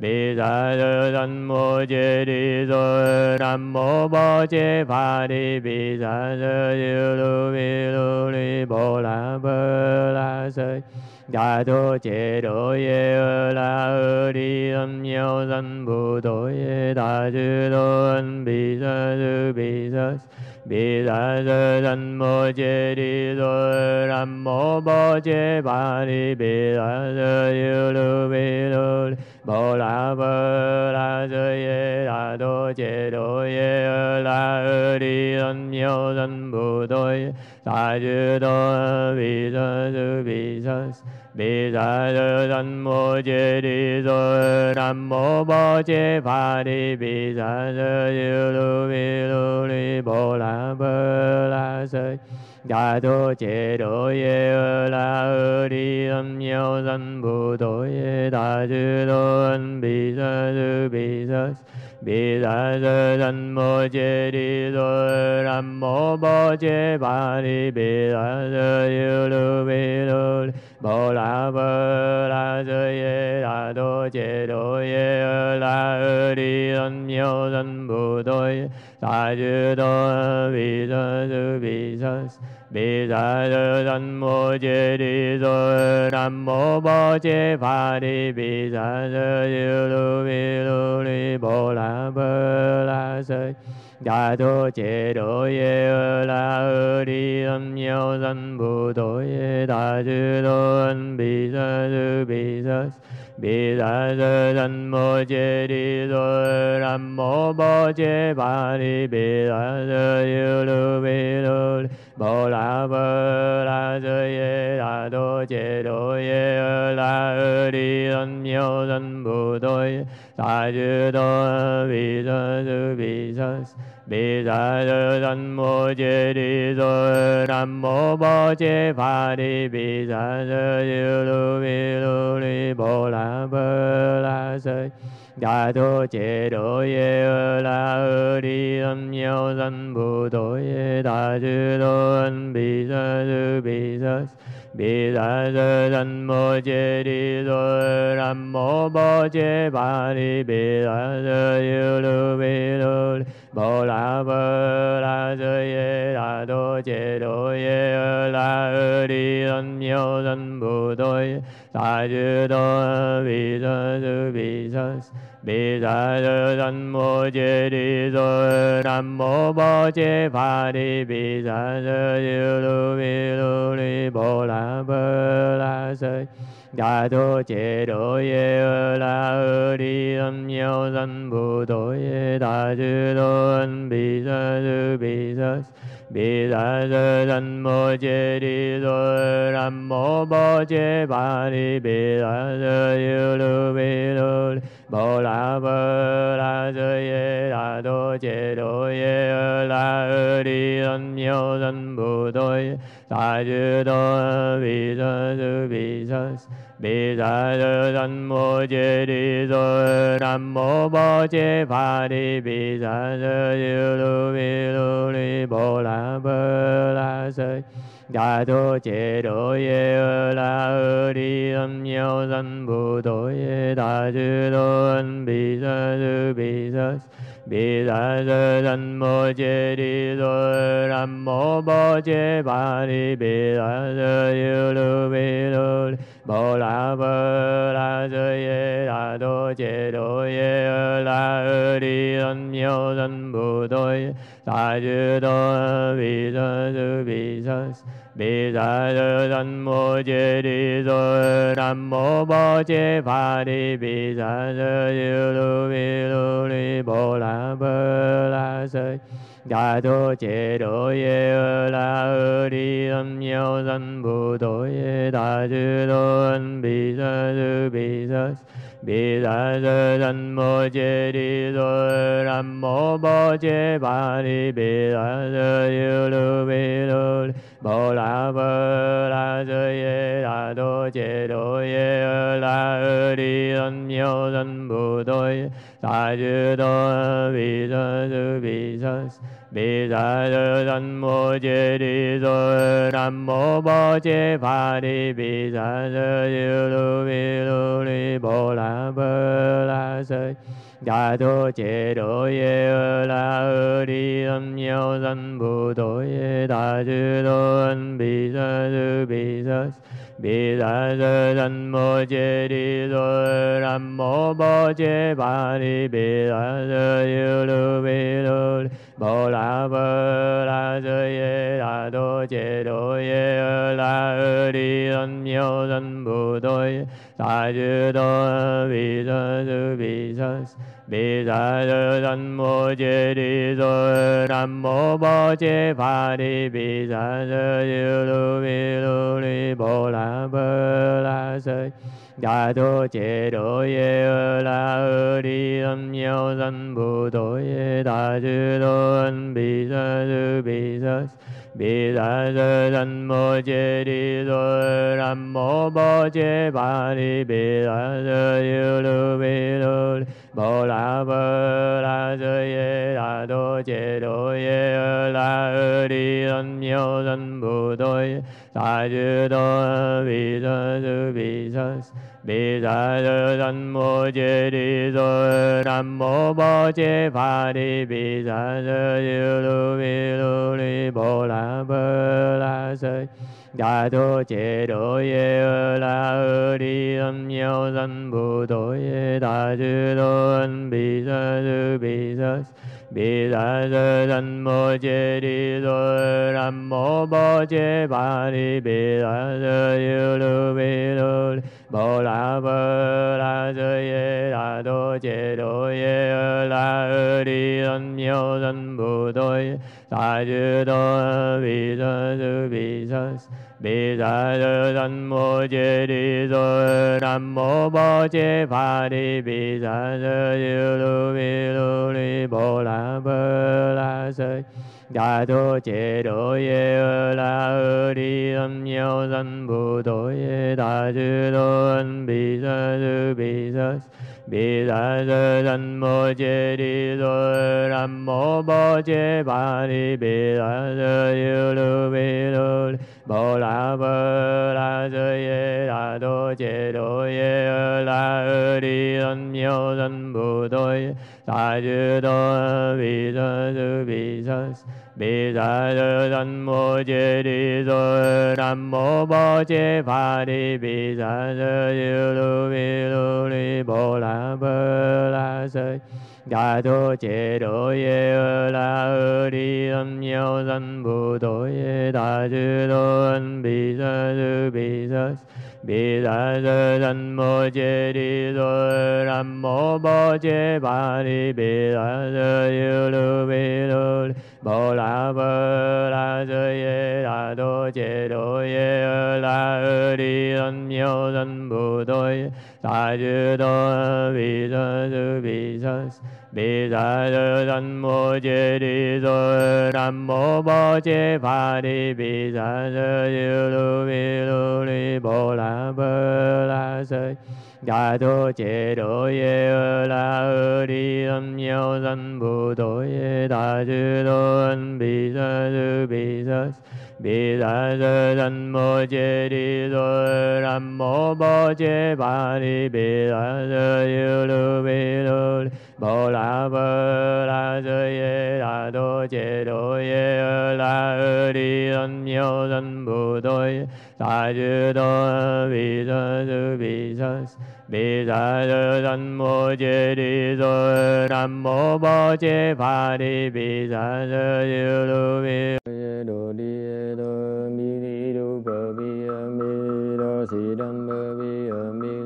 Speaker 3: 비사는 모제리도 남모 모제 바리 비사는 유루미루리 보라보라서 나도 제로에 을라으리 음여산 부도에 다주던 비서스 비서스 比萨舍三摩揭谛娑南无摩揭巴利比萨舍尤卢比卢利摩拉波拉舍耶拉多揭多耶阿拉阿利三藐三菩提大觉多比萨舍比萨 Đi xa sư sanh mô chê đi sơ Nam mô bó chê pha đi Bi xa sư diệu lưu vi lưu ni Bồ la bơ la sơ Đà thô chê đô yê ơ la ơ đi Âm nhau sanh bù tổ yê Đà sư đô ân bi sơ sư bi sơ 比萨舍三摩揭谛娑南无摩揭巴利比萨舍尤卢比卢利摩拉波拉舍耶大多揭多耶阿拉阿利三藐三菩提大觉多比萨舍比萨 舍比萨舍三摩揭谛娑南无摩揭巴利比萨舍尤卢比卢利摩拉波拉舍大多揭多耶阿拉阿利三藐三菩提大觉多比萨舍比萨舍比萨舍三摩揭谛娑南无摩揭巴利比萨舍尤卢比卢利摩拉波拉舍耶大多揭多耶阿拉阿利三藐三菩提大觉多比萨舍比萨舍 미사선 모제리도 남모 보제 바리 미사서유루 미루리 보라보라서 나도 제로에 을라으리 음여선 부도에 다주도은 비서스 비서스 萨舍三摩揭谛娑南无摩揭巴利比萨舍尤卢比卢利摩拉波拉舍耶大多揭多耶阿拉阿利三藐三菩提大觉多比萨舍比萨舍 비산전 모제리도 남모모제 바리 비산전유루미루리 보라보라서 나도 제로에 을라으리 음여선 부도에 다주던 비서스 비서스 比萨舍三摩揭谛娑南无摩揭巴利比萨舍尤卢比卢利摩拉波拉舍耶大多揭多耶阿拉阿利三藐三菩提大觉多比萨舍比萨 비사는 모제리도 남모보제 바리 비사는유루미루리 보라보라서 나도 제로에 어라으리 음요선 부도에 다주도은 비서스 비서스 비단전 모제리돌 안모보제 바리 비단저유루비돌 보라보라저예라도 제로예라으리언묘전부도에 다주도 비선수 비선수 Bi sa sư thân mô chê đi sơ nam mô bồ chê pha đi bi sa sư diệu lu bi lu ni bồ la bơ la sơi đà chế độ ye la ơ đi âm nhau dân bồ tổ ye đà chư đô ân bì sơ sư bì sơ bì sơ sơ dân mô chế đi rồi làm mô bô chế bà đi bì sơ sơ yêu lưu bì lưu bồ la bơ la sơ ye đà đô chế độ ye la ơ đi âm nhau dân bồ tổ ye đà chư đô bì sơ sư bì sơ 비사저전모제리소 남모보제 파리 비사저유루비루리 보라보라서 자도제로예 라으리엄여선부도예 다주도은 비서스 비서스 舍比萨舍比萨舍三摩揭谛娑南无摩揭巴利比萨舍尤卢比卢利摩拉波拉遮耶拉多杰多耶尔拉尔利恩妙人不多耶，大智多 Bi sa sa san mô chê đi so nam mô bồ chê pha đi bi sa sa diêu lu bi lu ni bồ la bơ la sơ 大多杰多耶尔拉尔利恩妙人不多耶，大智多恩比萨苏比萨斯。比萨遮南摩揭利娑南摩波揭巴利比萨遮尤卢比卢利波拉波拉遮耶大多杰多耶尔拉尔利恩妙人不多耶，大智多比萨苏比萨 Bi sa sư sanh mô chê đi sơ nam mô bó chê pha đi bi sa sư diêu lu vi lu ni bồ la bơ la sơ đà thô chê đô ye la ơ đi âm nhau sanh bồ tổ ye đà sư đô ân bi sa sư bi sa sư 比萨遮南摩揭利娑南摩波揭巴利比萨遮尤卢比卢利波拉波拉遮耶大多杰多耶尔拉尔利恩妙人不多耶，大智多比萨苏比萨 미자르단모제리도란모보제 바리 미자르루미루리 보라보라서 나도 제로에 라으리엄여산부도에 다주도한 비서스 비서스 比萨斯。比萨遮南摩揭利娑南摩波揭巴利比萨遮尤卢比卢利波拉波拉遮耶大多杰多耶拉尔利恩妙人不多耶，大智多 비사르단 모제리도 남모 보제 바리 비사르유루 미루리 보라보라서 다도 제로예 어라으리 음여산 부도에 다주도원 비사르 비사스. bi đà sơ sanh mô chê đi đô nam mô bồ chê ba đi bi đà sơ yêu lưu bi lưu bồ la bơ la sơ ye đà đô chê đô ye la ơ đi sanh miêu sanh bồ tôi đà chư đô bi sơ sư bi sơ 比萨苏比萨斯。比萨遮南摩揭利娑南摩波揭巴利比萨遮尤卢比卢利波拉波拉舍。大多杰多耶尔拉尔利恩妙人不多耶，大智多恩比萨苏比萨斯。比萨遮南摩揭利娑南摩波揭巴利比萨遮尤卢比卢 bồ la mơ la dơ ye la đô chê đô ye la ơ đi ân miêu dân bồ tôi ta dư đô vì sơ dư vì sơ vì sa dư dân mô chê đi rồi nam mô bồ chê pha đi vì sa dư dư lu vi đồ đi đô mi đi đô bờ vi mi đô si đâm bờ vi mi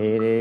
Speaker 3: मेरे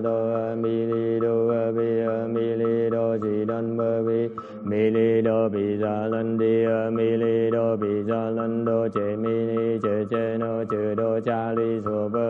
Speaker 3: đô mi li đô bi mi li đô di đan bơ vi mi li đô bi ra lân đi mi li đô bi ra lân đô chế mi ni chế chế nô chế đô cha li số bơ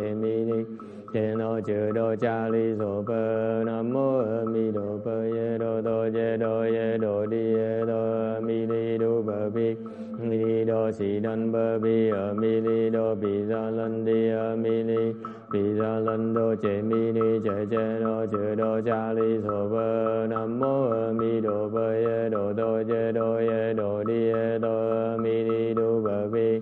Speaker 3: chế mi ni. Chế no chư đô cha li so pơ nam mô mi đô pơ ye đô tô, ye đô ye đô đi, ye đô mi ni đô bờ bi ni đô si đan bờ bi a mi ni đô bi ra lân đi. A mi ni bi ra lân đô chế mi ni chế chế no chư đô cha li so pơ nam mô mi đô pơ ye đô tô, ye đô ye đô đi. Ye đô mi ni đô bờ bi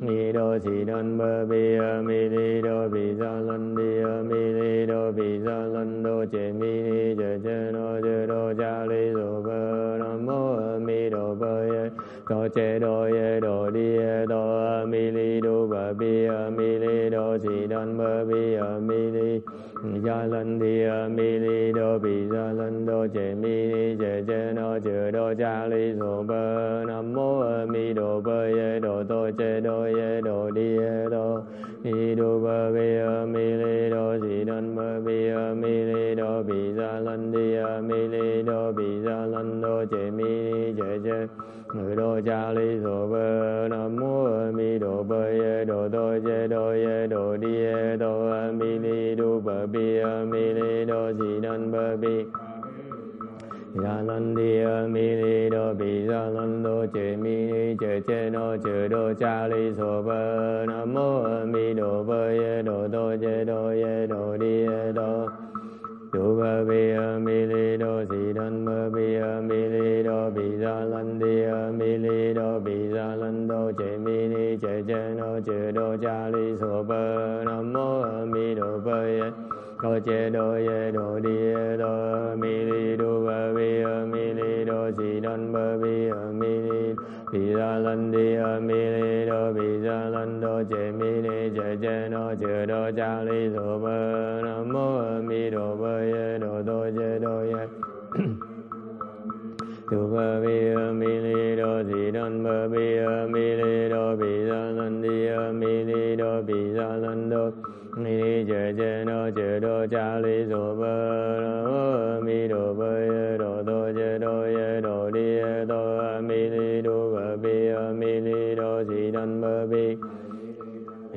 Speaker 3: mi đô chỉ đơn bơ bi mi đi đô bi do lân đi mi đi đô bi do lân đô chế mi đi chế chế đô chế đô cha li dô bơ nam mô mi đô bơ ye đô chế đô ye đô đi ye đô mi đi đô bơ bi mi đi đô chỉ đơn bơ bi mi đi gia lân đi mi đi đô bi gia lân đô chế mi đi chế chế đô chế đô cha li dô bơ nam mô mi đô bơ ye đô tô chế đô ye ờ, đồ đi ờ, đồ. Ni đồ bơ bê ờ, mi lê đồ dị đơn bơ bê mi lê đồ bị ra lân đi mi lê đồ bị ra lân đồ chế mi chế chế ngự đồ cha lý sổ bơ nam mô mi đồ bơ ye đồ tô chế đồ ye đồ đi đồ mi lê đồ bơ bê mi lê đồ dị đơn bơ bê. Ranandiya mini do bisanando che mini che che no che do chali so pa namo amida pa ye do do che do ye do di ye do Chủ bơ bi a mi li đô si đơn bơ bi a mi li đô bị ra lân đi a mi li đô bị ra lân đô chế mi ni chế chế nô chế đô cha li sô bơ nam mô a mi đô bơ yết đô chế đô yê đô đi đô mi li đô bơ bi a mi li đô si đơn bơ bi a mi li. đô ी जा नन्दे अमिन्दो जय मिने जय जनो जो जाले रो वमिो भो tu ba a mi li do di dan ba bi mi li do bi ra nan di mi li do bi ra nan do mi li je je no je do cha li so ba lo mi do ba ye do do je do ye do di do a mi li do ba bi mi li do di dan ba bi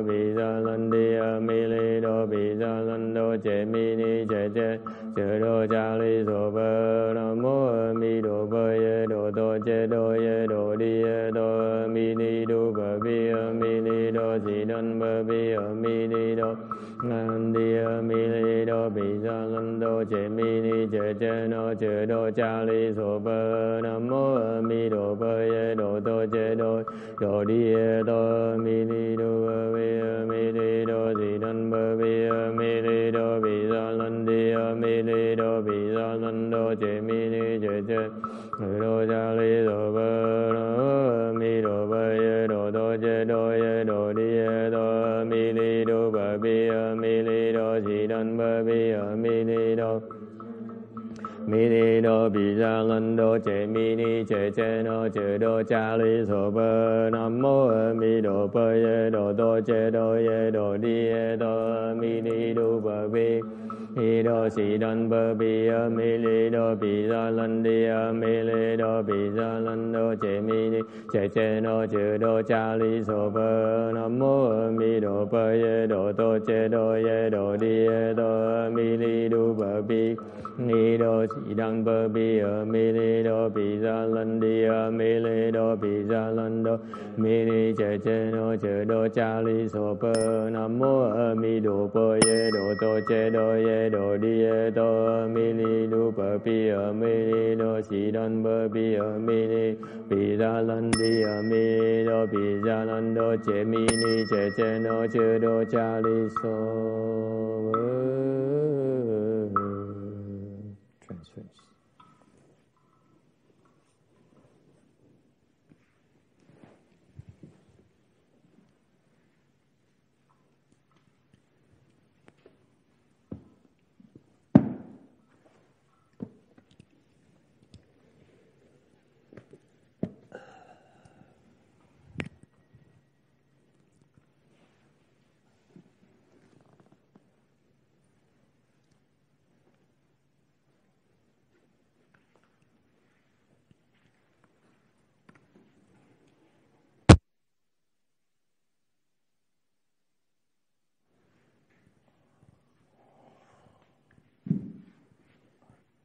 Speaker 3: đô bị ra lân đi mi li đô bị ra lân đô, chế mi ni, chế chế chế do cha li sô bơ nam mô mi, đô bơ, ye, đô tô, chế đô, ye, đô đi, ye, đô mi ni, đô bơ bi mi ni, đô chỉ đơn bơ bi mi ni, đô lân đi mi li đô bị ra lân đô, chế mi ni, chế chế, nô, chế đô cha li sô bơ nam mô mi, đô bơ, ye, đô tô, chế đô đô đi, ye, đô mi ni, đô bơ bi bi mi đi di đan bơ bi mi đi bi do lân đi mi đi bi do lân đô chế mi đi chế chế ngự đô cha li đô bơ đô mi đô bơ đô đô chế đô đô đi đô mi đi đô bơ bi mi đi di đan bơ bi mi đi mi ni đô bị ra ngân đô chế mi ni chế che nô chế đô cha li so bơ. Nam mô a mi do bơ ye do do che do ye do di ye do mi ni đô bơ bi hi do si dan ba bi. A mi li do bi ra lân di a mi li do bi ra lân do che mi ni che chế nô chế đô cha li so bơ. Nam mô a mi do bơ ye do do che do ye do di ye do mi ni đô ba bi, ni do si đăng bơ bi ở mê lê đô bi ra lân đi ở mê lê đô bi ra lân đô mê lê chê chê nô chê đô cha li sô bơ nam mô ở mi đô bơ yê đô tô chê đô yê đô đi yê tô ở mê lê đô bơ bi ở mê lê đô si đăng bơ bi ở mê lê bi ra lân đi ở mê lê đô bi ra lân đô chê mi ni chê chê nô chê đô cha li sô bơ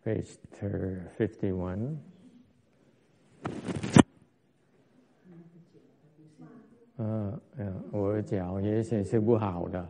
Speaker 3: Page fifty-one. 嗯嗯，我脚也显示不好的。